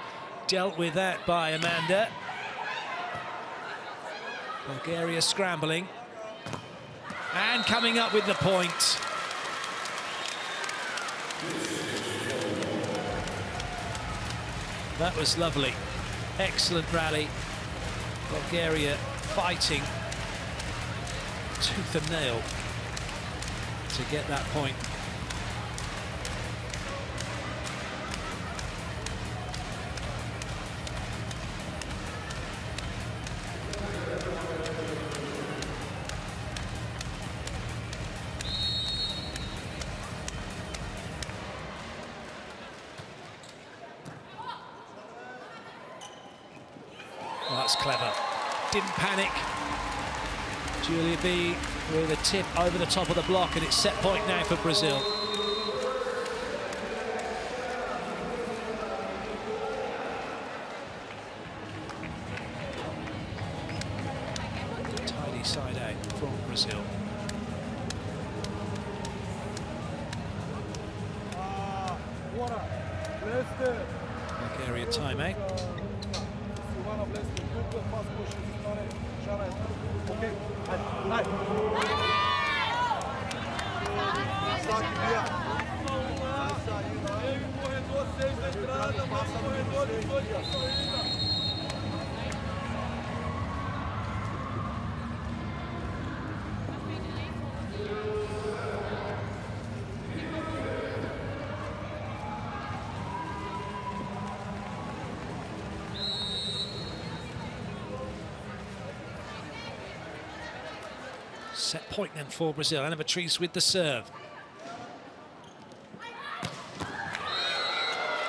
[SPEAKER 1] dealt with that by Amanda. Bulgaria scrambling. And coming up with the point. That was lovely. Excellent rally. Bulgaria fighting tooth and nail to get that point. Panic. Julia B with a tip over the top of the block, and it's set point now for Brazil. For Brazil. Ana Beatriz with the serve.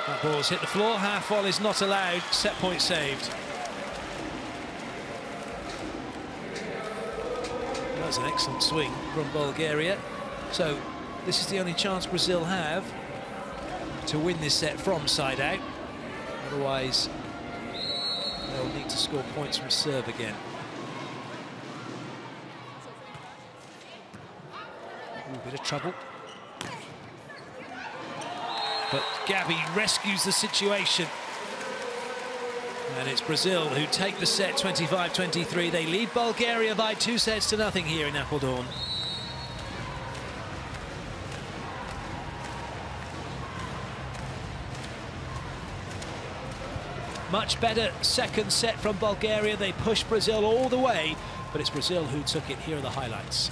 [SPEAKER 1] That ball's hit the floor. Half volley is not allowed. Set point saved. That was an excellent swing from Bulgaria. So this is the only chance Brazil have to win this set from side out. Otherwise, they'll need to score points from serve again. Ooh, bit of trouble. But Gabby rescues the situation. And it's Brazil who take the set 25-23. They lead Bulgaria by two sets to nothing here in Apeldoorn. Much better second set from Bulgaria. They push Brazil all the way, but it's Brazil who took it. Here are the highlights.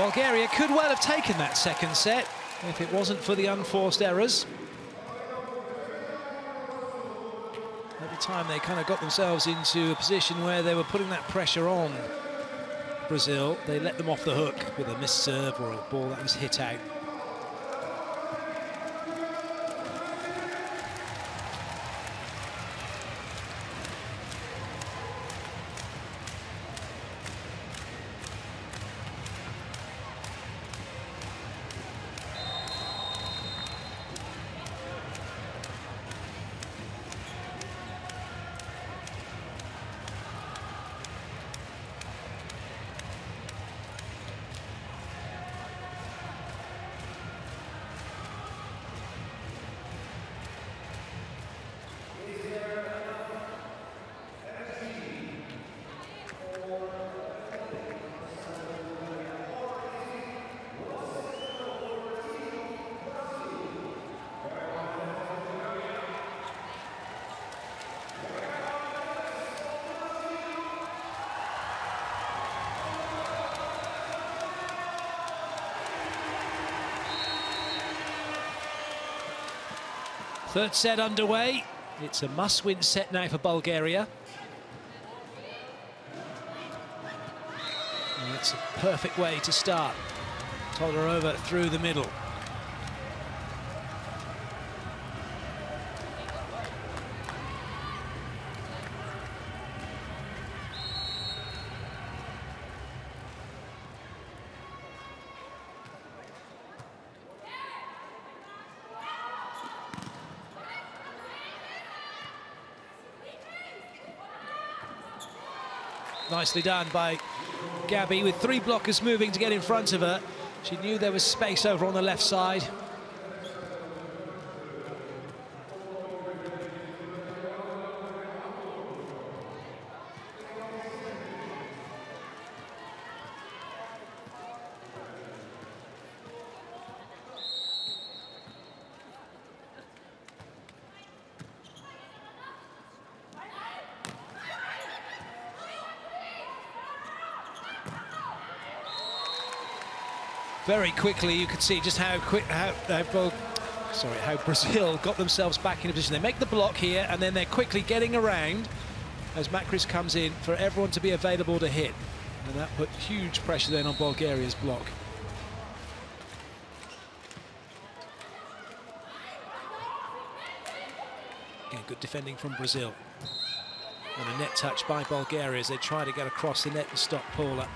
[SPEAKER 1] Bulgaria could well have taken that second set if it wasn't for the unforced errors. At the time, they kind of got themselves into a position where they were putting that pressure on Brazil. They let them off the hook with a missed serve or a ball that was hit out. Third set underway. It's a must-win set now for Bulgaria. And it's a perfect way to start. Todorova through the middle. Nicely done by Gabi with three blockers moving to get in front of her. She knew there was space over on the left side. Very quickly you could see just how quick how, how sorry how Brazil <laughs> got themselves back in a position. They make the block here and then they're quickly getting around as Macris comes in for everyone to be available to hit. And that put huge pressure then on Bulgaria's block. Again, good defending from Brazil. And a net touch by Bulgaria as they try to get across the net and stop Paula.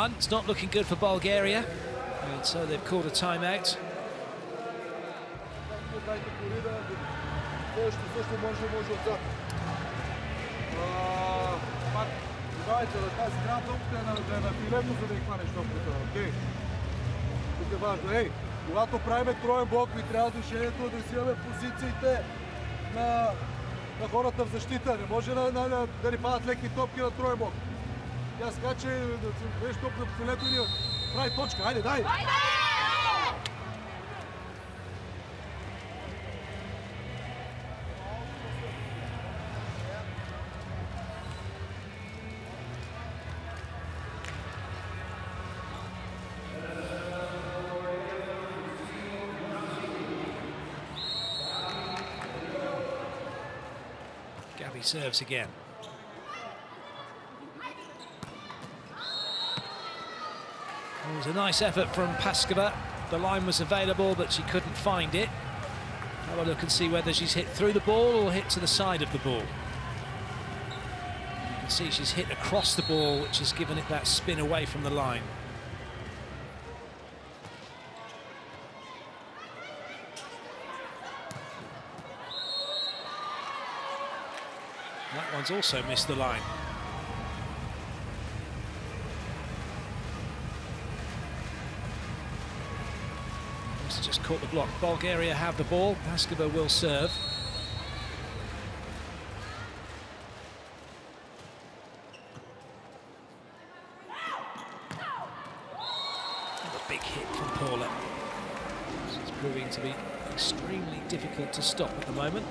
[SPEAKER 1] one It's not looking good for Bulgaria. And so they've called a timeout.
[SPEAKER 2] Ей, когато правиме троен блок, ви трябва движението да си имаме позициите на, на хората в защита. Не може да, да, да ни падат леки топки на троен блок. Тя скача, беше топ на полето и прави точка. Айде, дай!
[SPEAKER 1] Gabby serves again. Was a nice effort from Paskova. The line was available, but she couldn't find it. Have a look and see whether she's hit through the ball or hit to the side of the ball. You can see she's hit across the ball, which has given it that spin away from the line. That one's also missed the line. caught the block. Bulgaria have the ball. Paskova will serve. And a big hit from Paula. It's proving to be extremely difficult to stop at the moment.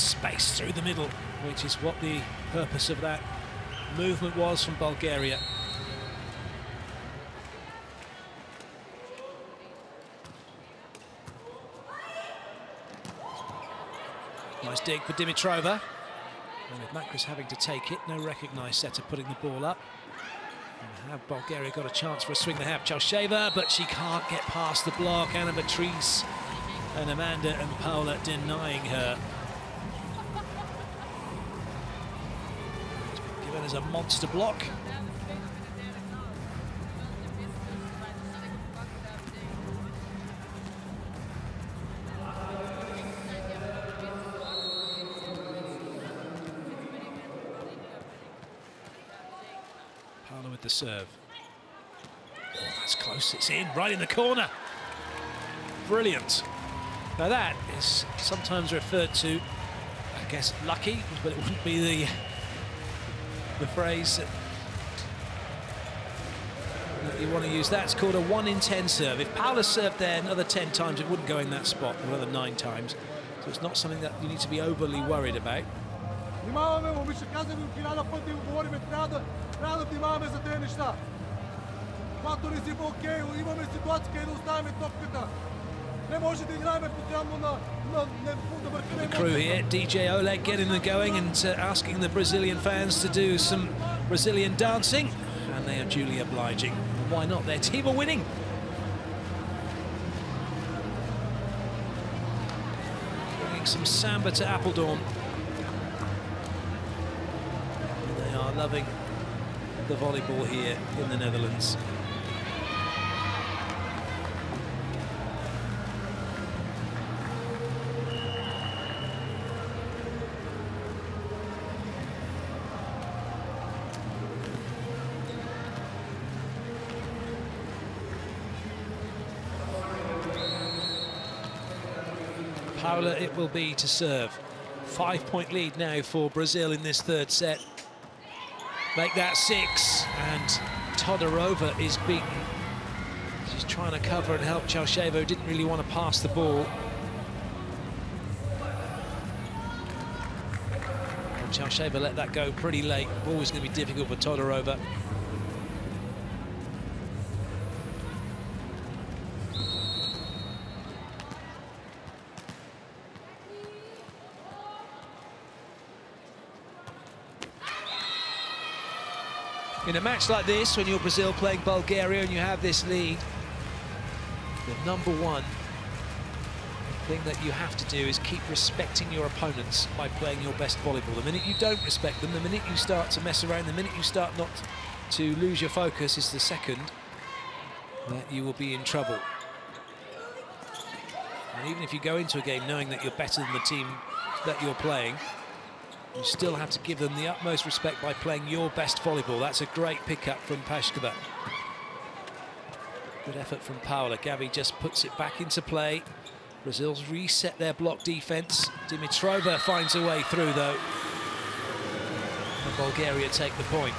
[SPEAKER 1] Space through the middle, which is what the purpose of that movement was from Bulgaria. Nice dig for Dimitrova. And with Macris having to take it, no recognised setter putting the ball up. And have Bulgaria got a chance for a swing? They have Chausheva, but she can't get past the block. Ana Beatriz and Amanda and Paula denying her. As a monster block. Paula with the serve. Oh, that's close. It's in, right in the corner. Brilliant. Now that is sometimes referred to, I guess, lucky, but it wouldn't be the the phrase that you want to use. That's called a one in 10 serve. If Paula served there another 10 times, it wouldn't go in that spot, another nine times. So it's not something that you need to be overly worried about.
[SPEAKER 2] Внимаваме, момиче, казвам ви хиляда пъти, го говориме, трябва да, трябва да внимаваме за тези неща. Когато не си окей, имаме ситуация, къде да оставяме топката. Не може да играем постоянно на,
[SPEAKER 1] the crew here, DJ Oleg getting them going and uh, asking the Brazilian fans to do some Brazilian dancing, and they are duly obliging. Why not? Their team are winning. Bringing some samba to Apeldoorn. They are loving the volleyball here in the Netherlands. Will be to serve. Five point lead now for Brazil in this third set. Make that six, and Todorova is beaten. She's trying to cover and help Chausheva, didn't really want to pass the ball. And Chausheva let that go pretty late. Always going to be difficult for Todorova. In a match like this, when you're Brazil playing Bulgaria and you have this lead, the number one thing that you have to do is keep respecting your opponents by playing your best volleyball. The minute you don't respect them, the minute you start to mess around, the minute you start not to lose your focus is the second that you will be in trouble. And even if you go into a game knowing that you're better than the team that you're playing, you still have to give them the utmost respect by playing your best volleyball. That's a great pickup from Pashkova. Good effort from Paula. Gabi just puts it back into play. Brazil's reset their block defense. Dimitrova finds a way through, though. And Bulgaria take the point.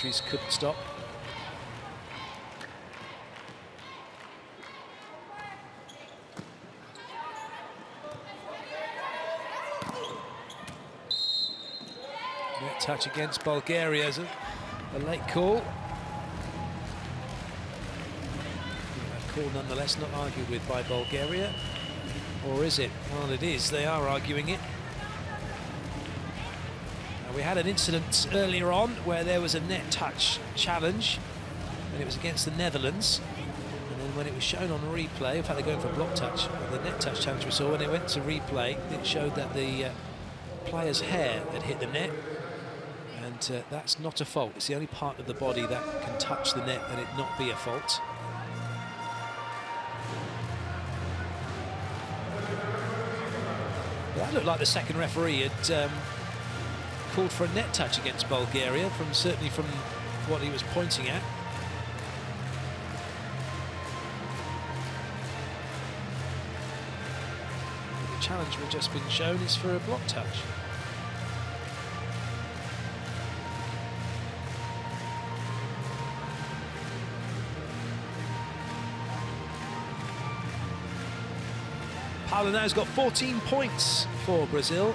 [SPEAKER 1] That Beatriz couldn't stop. Net touch against Bulgaria is a, a late call. Call nonetheless not argued with by Bulgaria. Or is it? Well, it is. They are arguing it. Now, we had an incident earlier on where there was a net touch challenge when it was against the Netherlands. And then when it was shown on replay, in fact they're going for a block touch, the net touch challenge we saw, when it went to replay, it showed that the uh, player's hair had hit the net. And uh, that's not a fault. It's the only part of the body that can touch the net and it not be a fault. That looked like the second referee had um, called for a net touch against Bulgaria, from certainly from what he was pointing at. The challenge we've just been shown is for a block touch. Paula now has got 14 points for Brazil.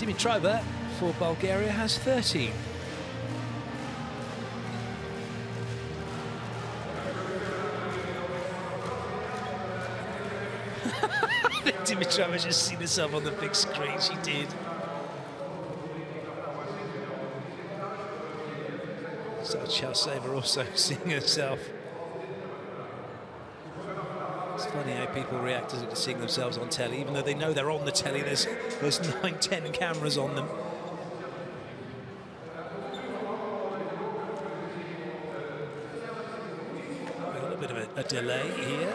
[SPEAKER 1] Dimitrova for Bulgaria has 13. <laughs> Dimitrova just seen herself on the big screen, she did. So Chausheva also <laughs> seeing herself. It's funny how people react to seeing themselves on telly, even though they know they're on the telly. There's there's nine, ten cameras on them. A little bit of a, a delay here.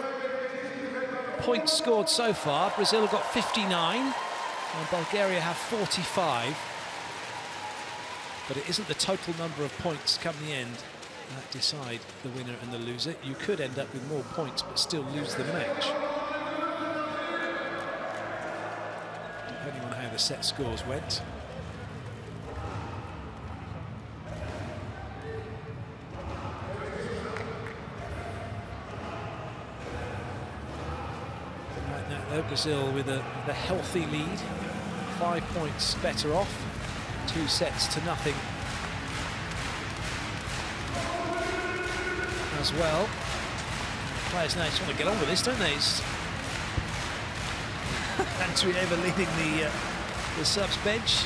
[SPEAKER 1] Points scored so far. Brazil have got 59, and Bulgaria have 45. But it isn't the total number of points come the end that decide the winner and the loser. You could end up with more points but still lose the match. The set scores went. Right now, though, Brazil with a, a healthy lead. Five points better off. Two sets to nothing as well. Players now just want to get on with this, don't they? Andrieva <laughs> leading the uh, the subs bench.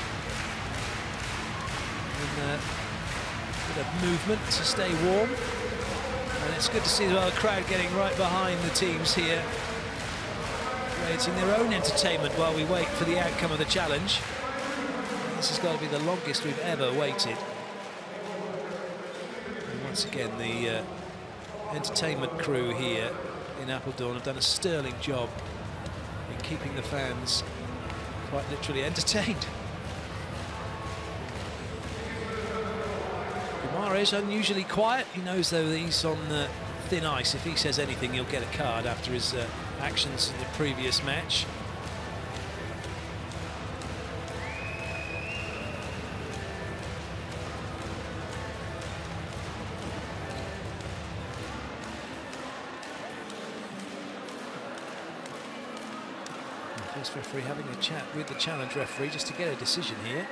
[SPEAKER 1] And uh, a bit of movement to stay warm. And it's good to see the crowd getting right behind the teams here. Creating their own entertainment while we wait for the outcome of the challenge. This has got to be the longest we've ever waited. And once again, the uh, entertainment crew here in Apeldoorn have done a sterling job in keeping the fans quite literally entertained. Kumar is unusually quiet. He knows though that he's on thin ice. If he says anything, he'll get a card after his uh, actions in the previous match. First referee having a chat with the challenge referee just to get a decision here.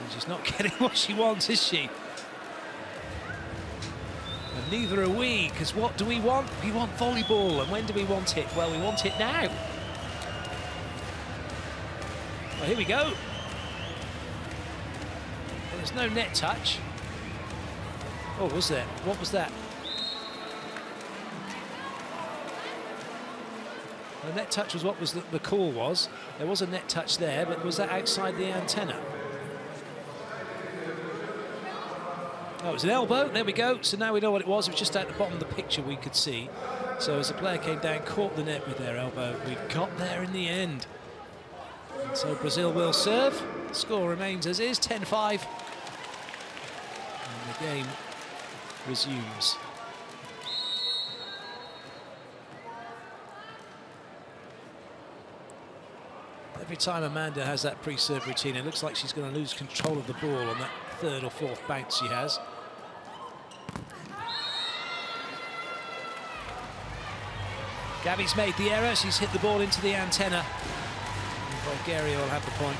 [SPEAKER 1] And she's not <laughs> getting what she wants, is she? And neither are we, because what do we want? We want volleyball, and when do we want it? Well, we want it now. Well, here we go. There's no net touch. Oh, was there? What was that? The net touch was what was the, the, call was. There was a net touch there, but was that outside the antenna? Oh, it was an elbow. There we go. So now we know what it was. It was just at the bottom of the picture we could see. So as the player came down, caught the net with their elbow. We got there in the end. So Brazil will serve. Score remains as is, 10-5. And the game resumes. Every time Amanda has that pre-serve routine, it looks like she's going to lose control of the ball on that third or fourth bounce she has. Gabi's made the error. She's hit the ball into the antenna. And Bulgaria will have the point.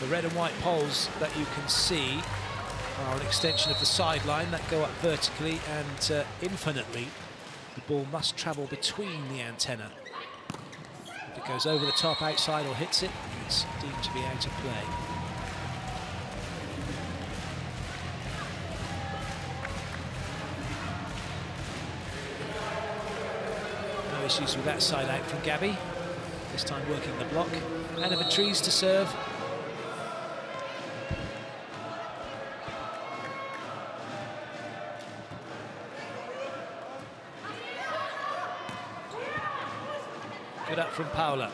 [SPEAKER 1] The red and white poles that you can see are an extension of the sideline that go up vertically and uh, infinitely the ball must travel between the antenna If it goes over the top outside or hits it, it's deemed to be out of play. No issues with that side out from Gabi. This time working the block. Ana Beatriz to serve. From Paula.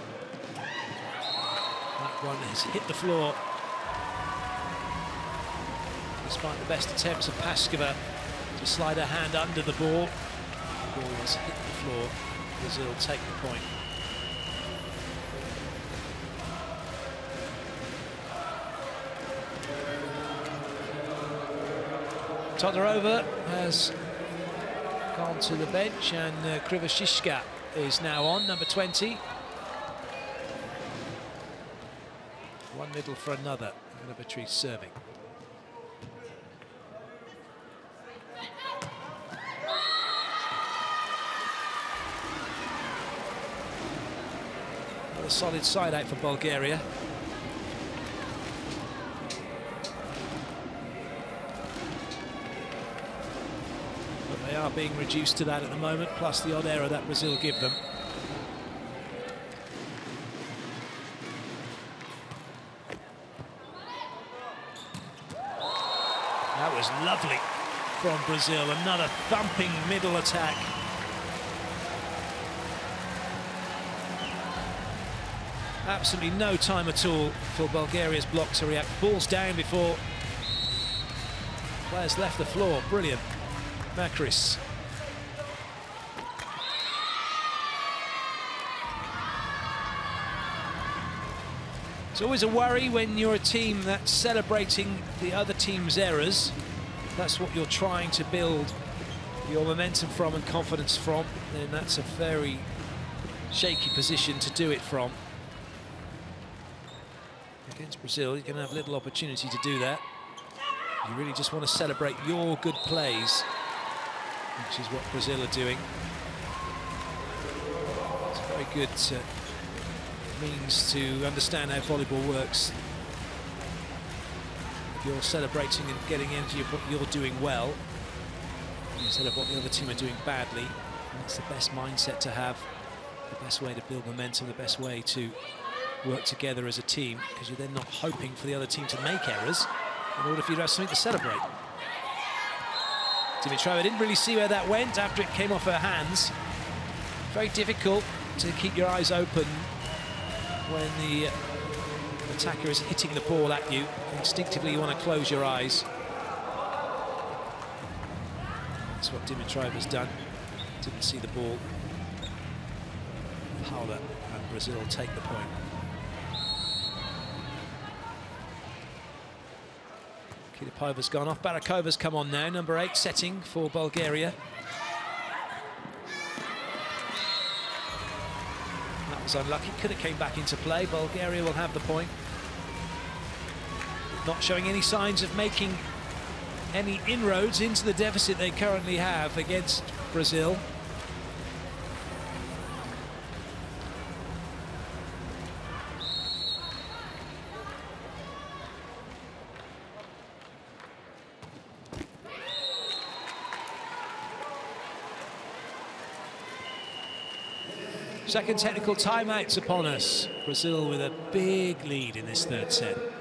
[SPEAKER 1] That one has hit the floor. Despite the best attempts of Paskova to slide her hand under the ball, the ball has hit the floor. Brazil take the point. Todorova has gone to the bench and uh, is now on, number 20. Middle for another, Beatriz serving. Another solid side out for Bulgaria. But they are being reduced to that at the moment, plus the odd error that Brazil give them. That was lovely from Brazil. Another thumping middle attack. Absolutely no time at all for Bulgaria's block to react. Ball's down before players left the floor. Brilliant. Macris. It's always a worry when you're a team that's celebrating the other team's errors. That's what you're trying to build your momentum from and confidence from. Then that's a very shaky position to do it from. Against Brazil, you're going to have little opportunity to do that. You really just want to celebrate your good plays, which is what Brazil are doing. It's a very good uh, means to understand how volleyball works. You're celebrating and getting into what you're doing well, instead of what the other team are doing badly, that's the best mindset to have, the best way to build momentum, the best way to work together as a team, because you're then not hoping for the other team to make errors in order for you to have something to celebrate. Dimitrova didn't really see where that went after it came off her hands. Very difficult to keep your eyes open when the attacker is hitting the ball at you. Instinctively, you want to close your eyes. That's what Dimitrov has done. Didn't see the ball. Paula and Brazil take the point. Kitipova's gone off. Barakova's come on now, number eight setting for Bulgaria. That was unlucky. Could have came back into play. Bulgaria will have the point. Not showing any signs of making any inroads into the deficit they currently have against Brazil. Second technical timeout's upon us. Brazil with a big lead in this third set.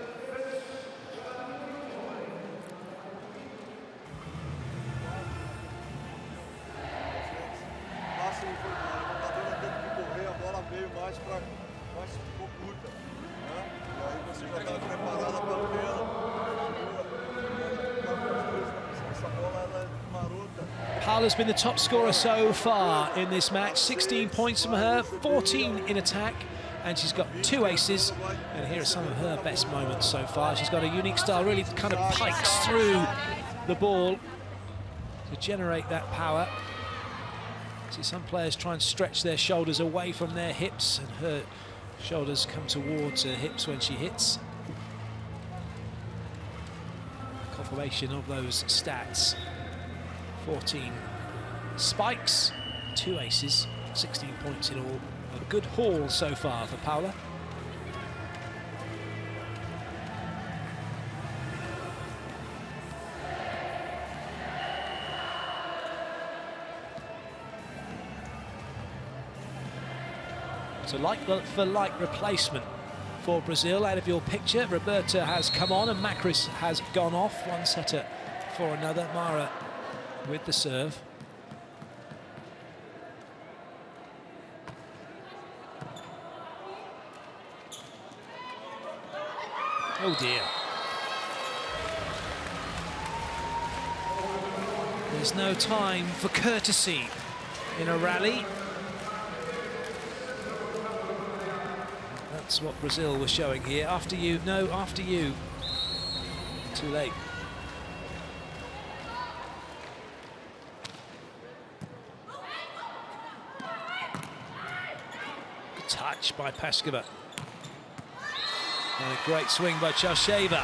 [SPEAKER 1] Paula's been the top scorer so far in this match. 16 points from her, 14 in attack, and she's got two aces. And here are some of her best moments so far. She's got a unique style, really kind of pikes through the ball to generate that power. See some players try and stretch their shoulders away from their hips, and her shoulders come towards her hips when she hits. Confirmation of those stats. 14 spikes, two aces, 16 points in all. A good haul so far for Paula. So like for like replacement for Brazil out of your picture. Roberta has come on and Macris has gone off. One setter for another. Mara with the serve. Oh dear. There's no time for courtesy in a rally. That's what Brazil was showing here. After you, no, after you. Too late. By Paskova. And a great swing by Chausheva.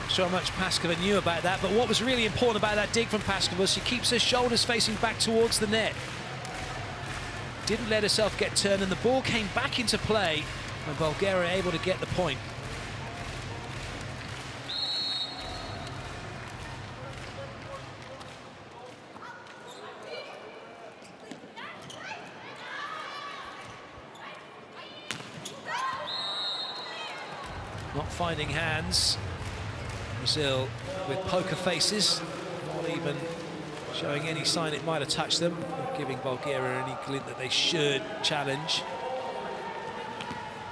[SPEAKER 1] Not sure how much Paskova knew about that, but what was really important about that dig from Paskova was she keeps her shoulders facing back towards the net didn't let herself get turned, and the ball came back into play, and Bulgaria able to get the point. Not finding hands. Brazil with poker faces, not even showing any sign it might have touched them, not giving Bulgaria any glint that they should challenge.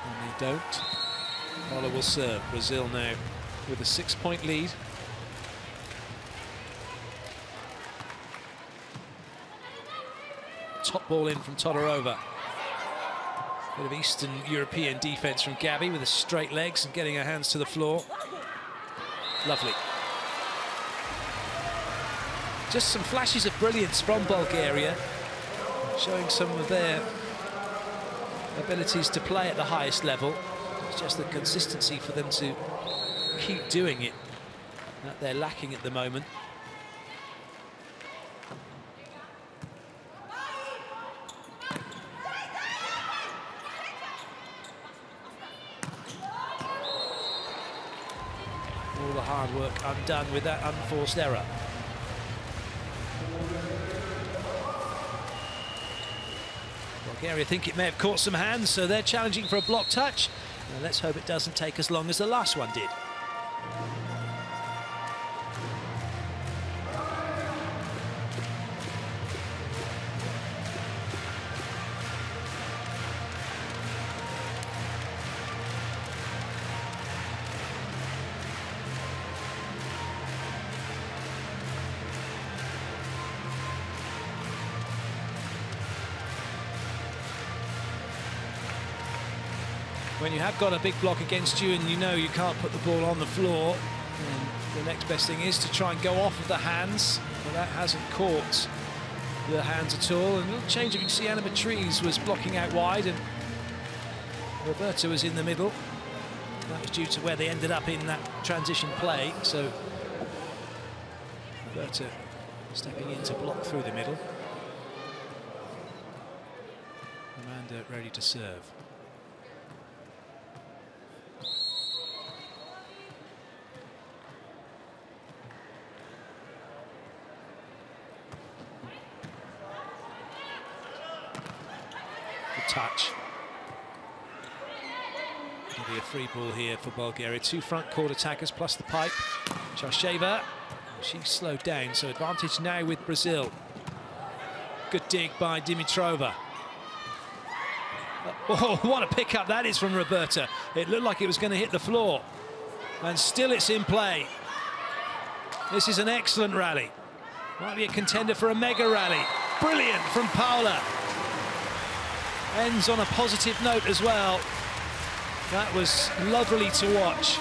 [SPEAKER 1] And they don't. Paula will serve. Brazil now with a six-point lead. Top ball in from Todorova. Bit of Eastern European defence from Gabi with the straight legs and getting her hands to the floor. Lovely. Just some flashes of brilliance from Bulgaria, showing some of their abilities to play at the highest level. It's just the consistency for them to keep doing it that they're lacking at the moment. Hard work undone with that unforced error. Bulgaria think it may have caught some hands, so they're challenging for a block touch. Now let's hope it doesn't take as long as the last one did. When you have got a big block against you and you know you can't put the ball on the floor, the next best thing is to try and go off of the hands. But that hasn't caught the hands at all. And a little change, you can see Ana Beatriz was blocking out wide and Roberta was in the middle. That was due to where they ended up in that transition play. So Roberta stepping in to block through the middle. Amanda ready to serve. touch. It'll be a free ball here for Bulgaria. Two front court attackers plus the pipe. Chausheva, she's slowed down, so advantage now with Brazil. Good dig by Dimitrova. Oh, <laughs> what a pickup that is from Roberta. It looked like it was going to hit the floor. And still it's in play. This is an excellent rally. Might be a contender for a mega rally. Brilliant from Paula ends on a positive note as well. That was lovely to watch.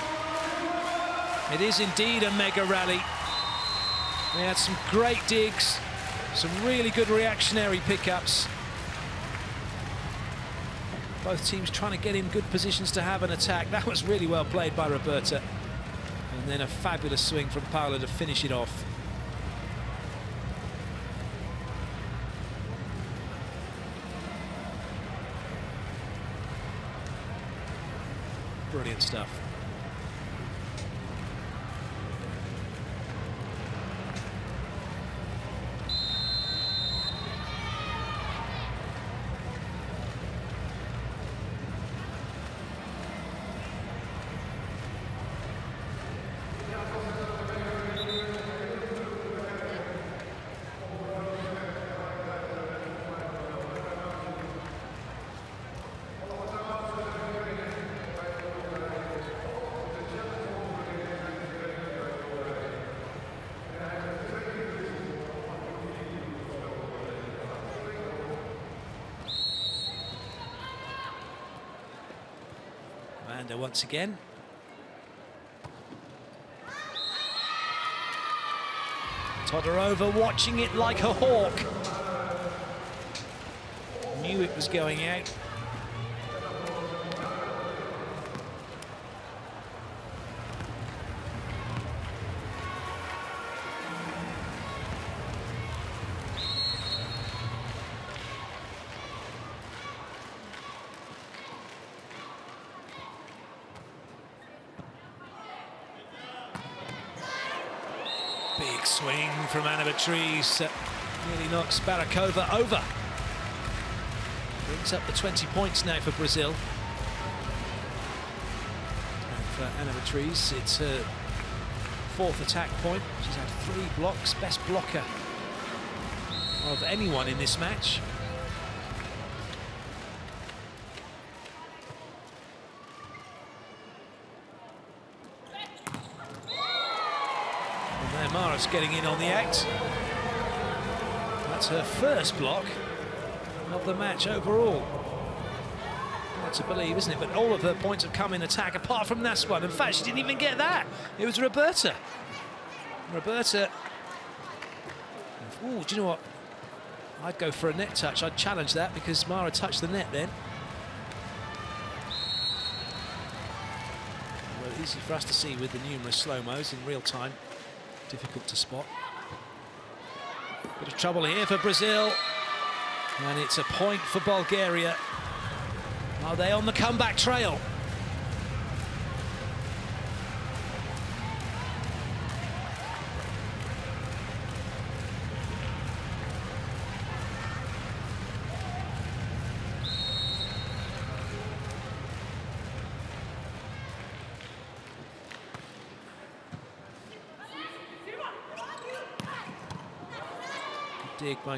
[SPEAKER 1] It is indeed a mega rally. They had some great digs, some really good reactionary pickups. Both teams trying to get in good positions to have an attack. That was really well played by Roberta. And then a fabulous swing from Paula to finish it off. Stuff. Amanda once again. Todorova watching it like a hawk. Knew it was going out. Ana Beatriz. Uh, nearly knocks Barakova over. Brings up the 20 points now for Brazil. And for Ana Beatriz, it's her fourth attack point. She's had three blocks, best blocker of anyone in this match. And there Mara's getting in on the act. That's her first block of the match overall. Hard to believe, isn't it? But all of her points have come in attack, apart from this one. In fact, she didn't even get that. It was Roberta. Roberta. Oh, do you know what? I'd go for a net touch. I'd challenge that because Mara touched the net then. Well, easy for us to see with the numerous slow-mos in real time. Difficult to spot. Bit of trouble here for Brazil. And it's a point for Bulgaria. Are they on the comeback trail?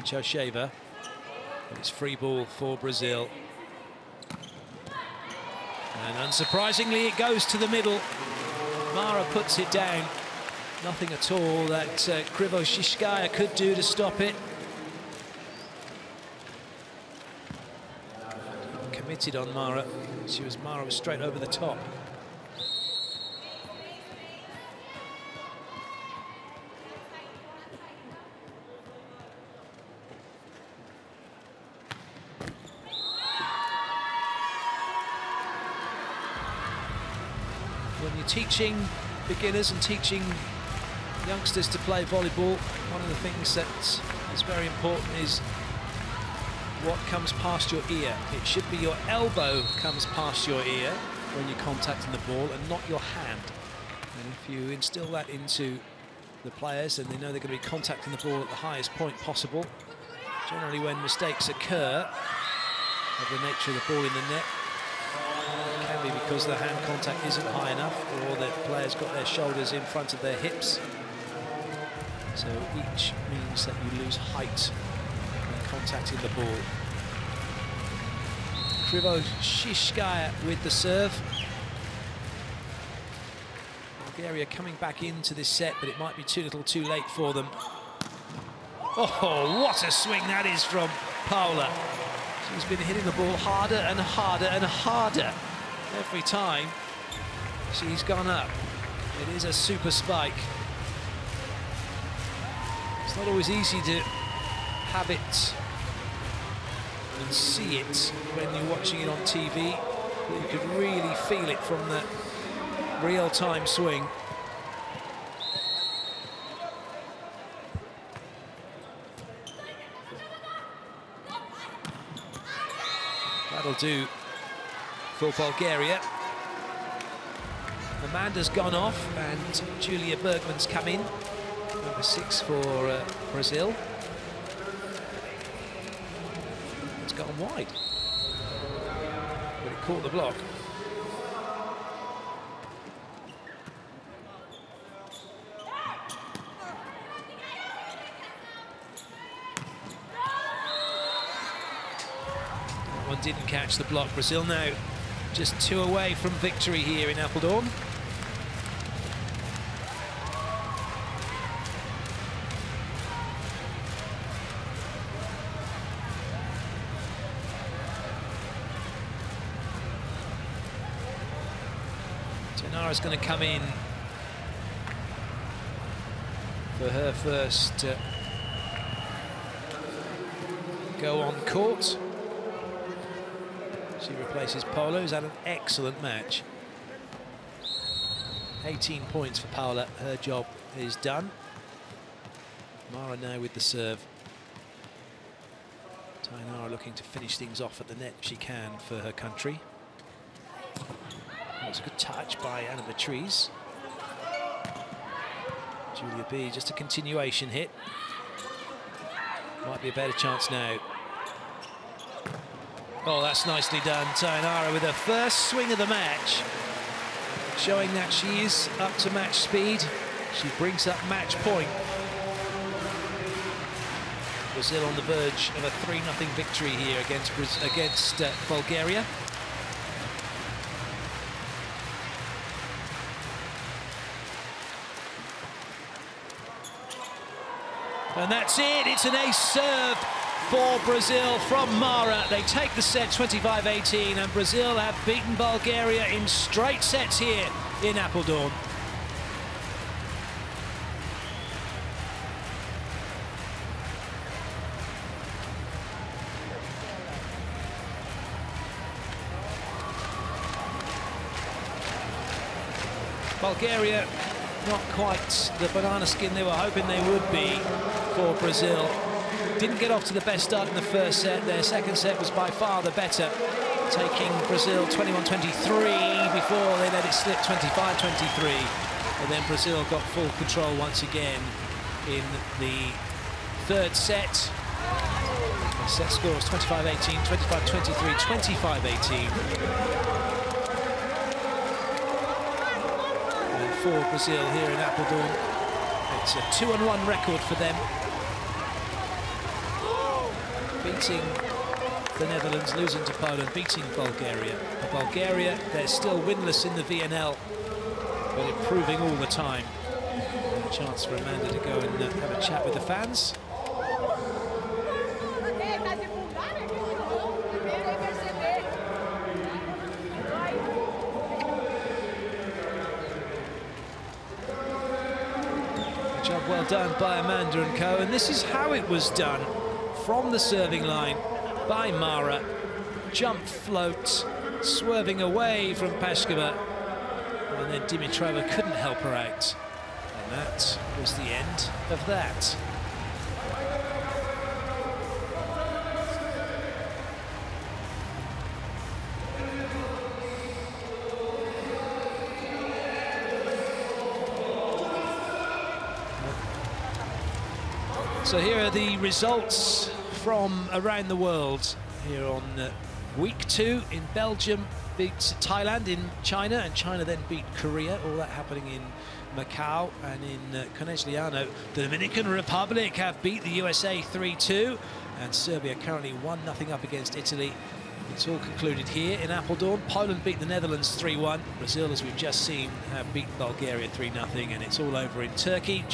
[SPEAKER 1] Chausheva. It's free ball for Brazil. And unsurprisingly, it goes to the middle. Mara puts it down. Nothing at all that uh, Krivoshiskaya could do to stop it. Committed on Mara. She was Mara was straight over the top. Teaching beginners and teaching youngsters to play volleyball, one of the things that is very important is what comes past your ear. It should be your elbow comes past your ear when you're contacting the ball and not your hand. And if you instill that into the players and they know they're going to be contacting the ball at the highest point possible, generally when mistakes occur of the nature of the ball in the net, because the hand contact isn't high enough or the player's got their shoulders in front of their hips. So each means that you lose height when contacting the ball. Krivoshiskaya with the serve. Bulgaria coming back into this set, but it might be too little too late for them. Oh, what a swing that is from Paula. She's been hitting the ball harder and harder and harder every time she's gone up. It is a super spike. It's not always easy to have it and see it when you're watching it on TV. You could really feel it from the real-time swing. That'll do for Bulgaria. Amanda's gone off and Julia Bergmann's come in. Number six for uh, Brazil. It's gone wide. But it caught the block. One didn't catch the block. Brazil now just two away from victory here in Apeldoorn. Tainara's going to come in for her first uh, go on court. She replaces Paula, who's had an excellent match. 18 points for Paula. Her job is done. Mara now with the serve. Tainara looking to finish things off at the net if she can for her country. That was a good touch by Ana Beatriz. Julia B, just a continuation hit. Might be a better chance now. Oh, that's nicely done. Tainara with her first swing of the match, showing that she is up to match speed. She brings up match point. Brazil on the verge of a 3-0 victory here against, against uh, Bulgaria. And that's it, it's an ace serve for Brazil from Mara. They take the set 25-18 and Brazil have beaten Bulgaria in straight sets here in Apeldoorn. Bulgaria not quite the banana skin they were hoping they would be for Brazil. Didn't get off to the best start in the first set. Their second set was by far the better, taking Brazil 21-23 before they let it slip 25-23. And then Brazil got full control once again in the third set. The set scores 25-18, 25-23, 25-18. for Brazil here in Apeldoorn. It's a two-and-one record for them. Beating the Netherlands, losing to Poland, beating Bulgaria. For Bulgaria, they're still winless in the VNL, but improving all the time. And a chance for Amanda to go and uh, have a chat with the fans. Job well done by Amanda and co. And this is how it was done from the serving line by Mara. Jump float, swerving away from Pashkova. And then Dimitrova couldn't help her out. And that was the end of that. So here are the results from around the world here on uh, week two in Belgium beats Thailand in China and China then beat Korea all that happening in Macau and in uh, the Dominican Republic have beat the USA 3-2 and Serbia currently 1-0 up against Italy it's all concluded here in Apeldoorn. Poland beat the Netherlands 3-1. Brazil, as we've just seen, have beat Bulgaria 3-0, and it's all over in Turkey.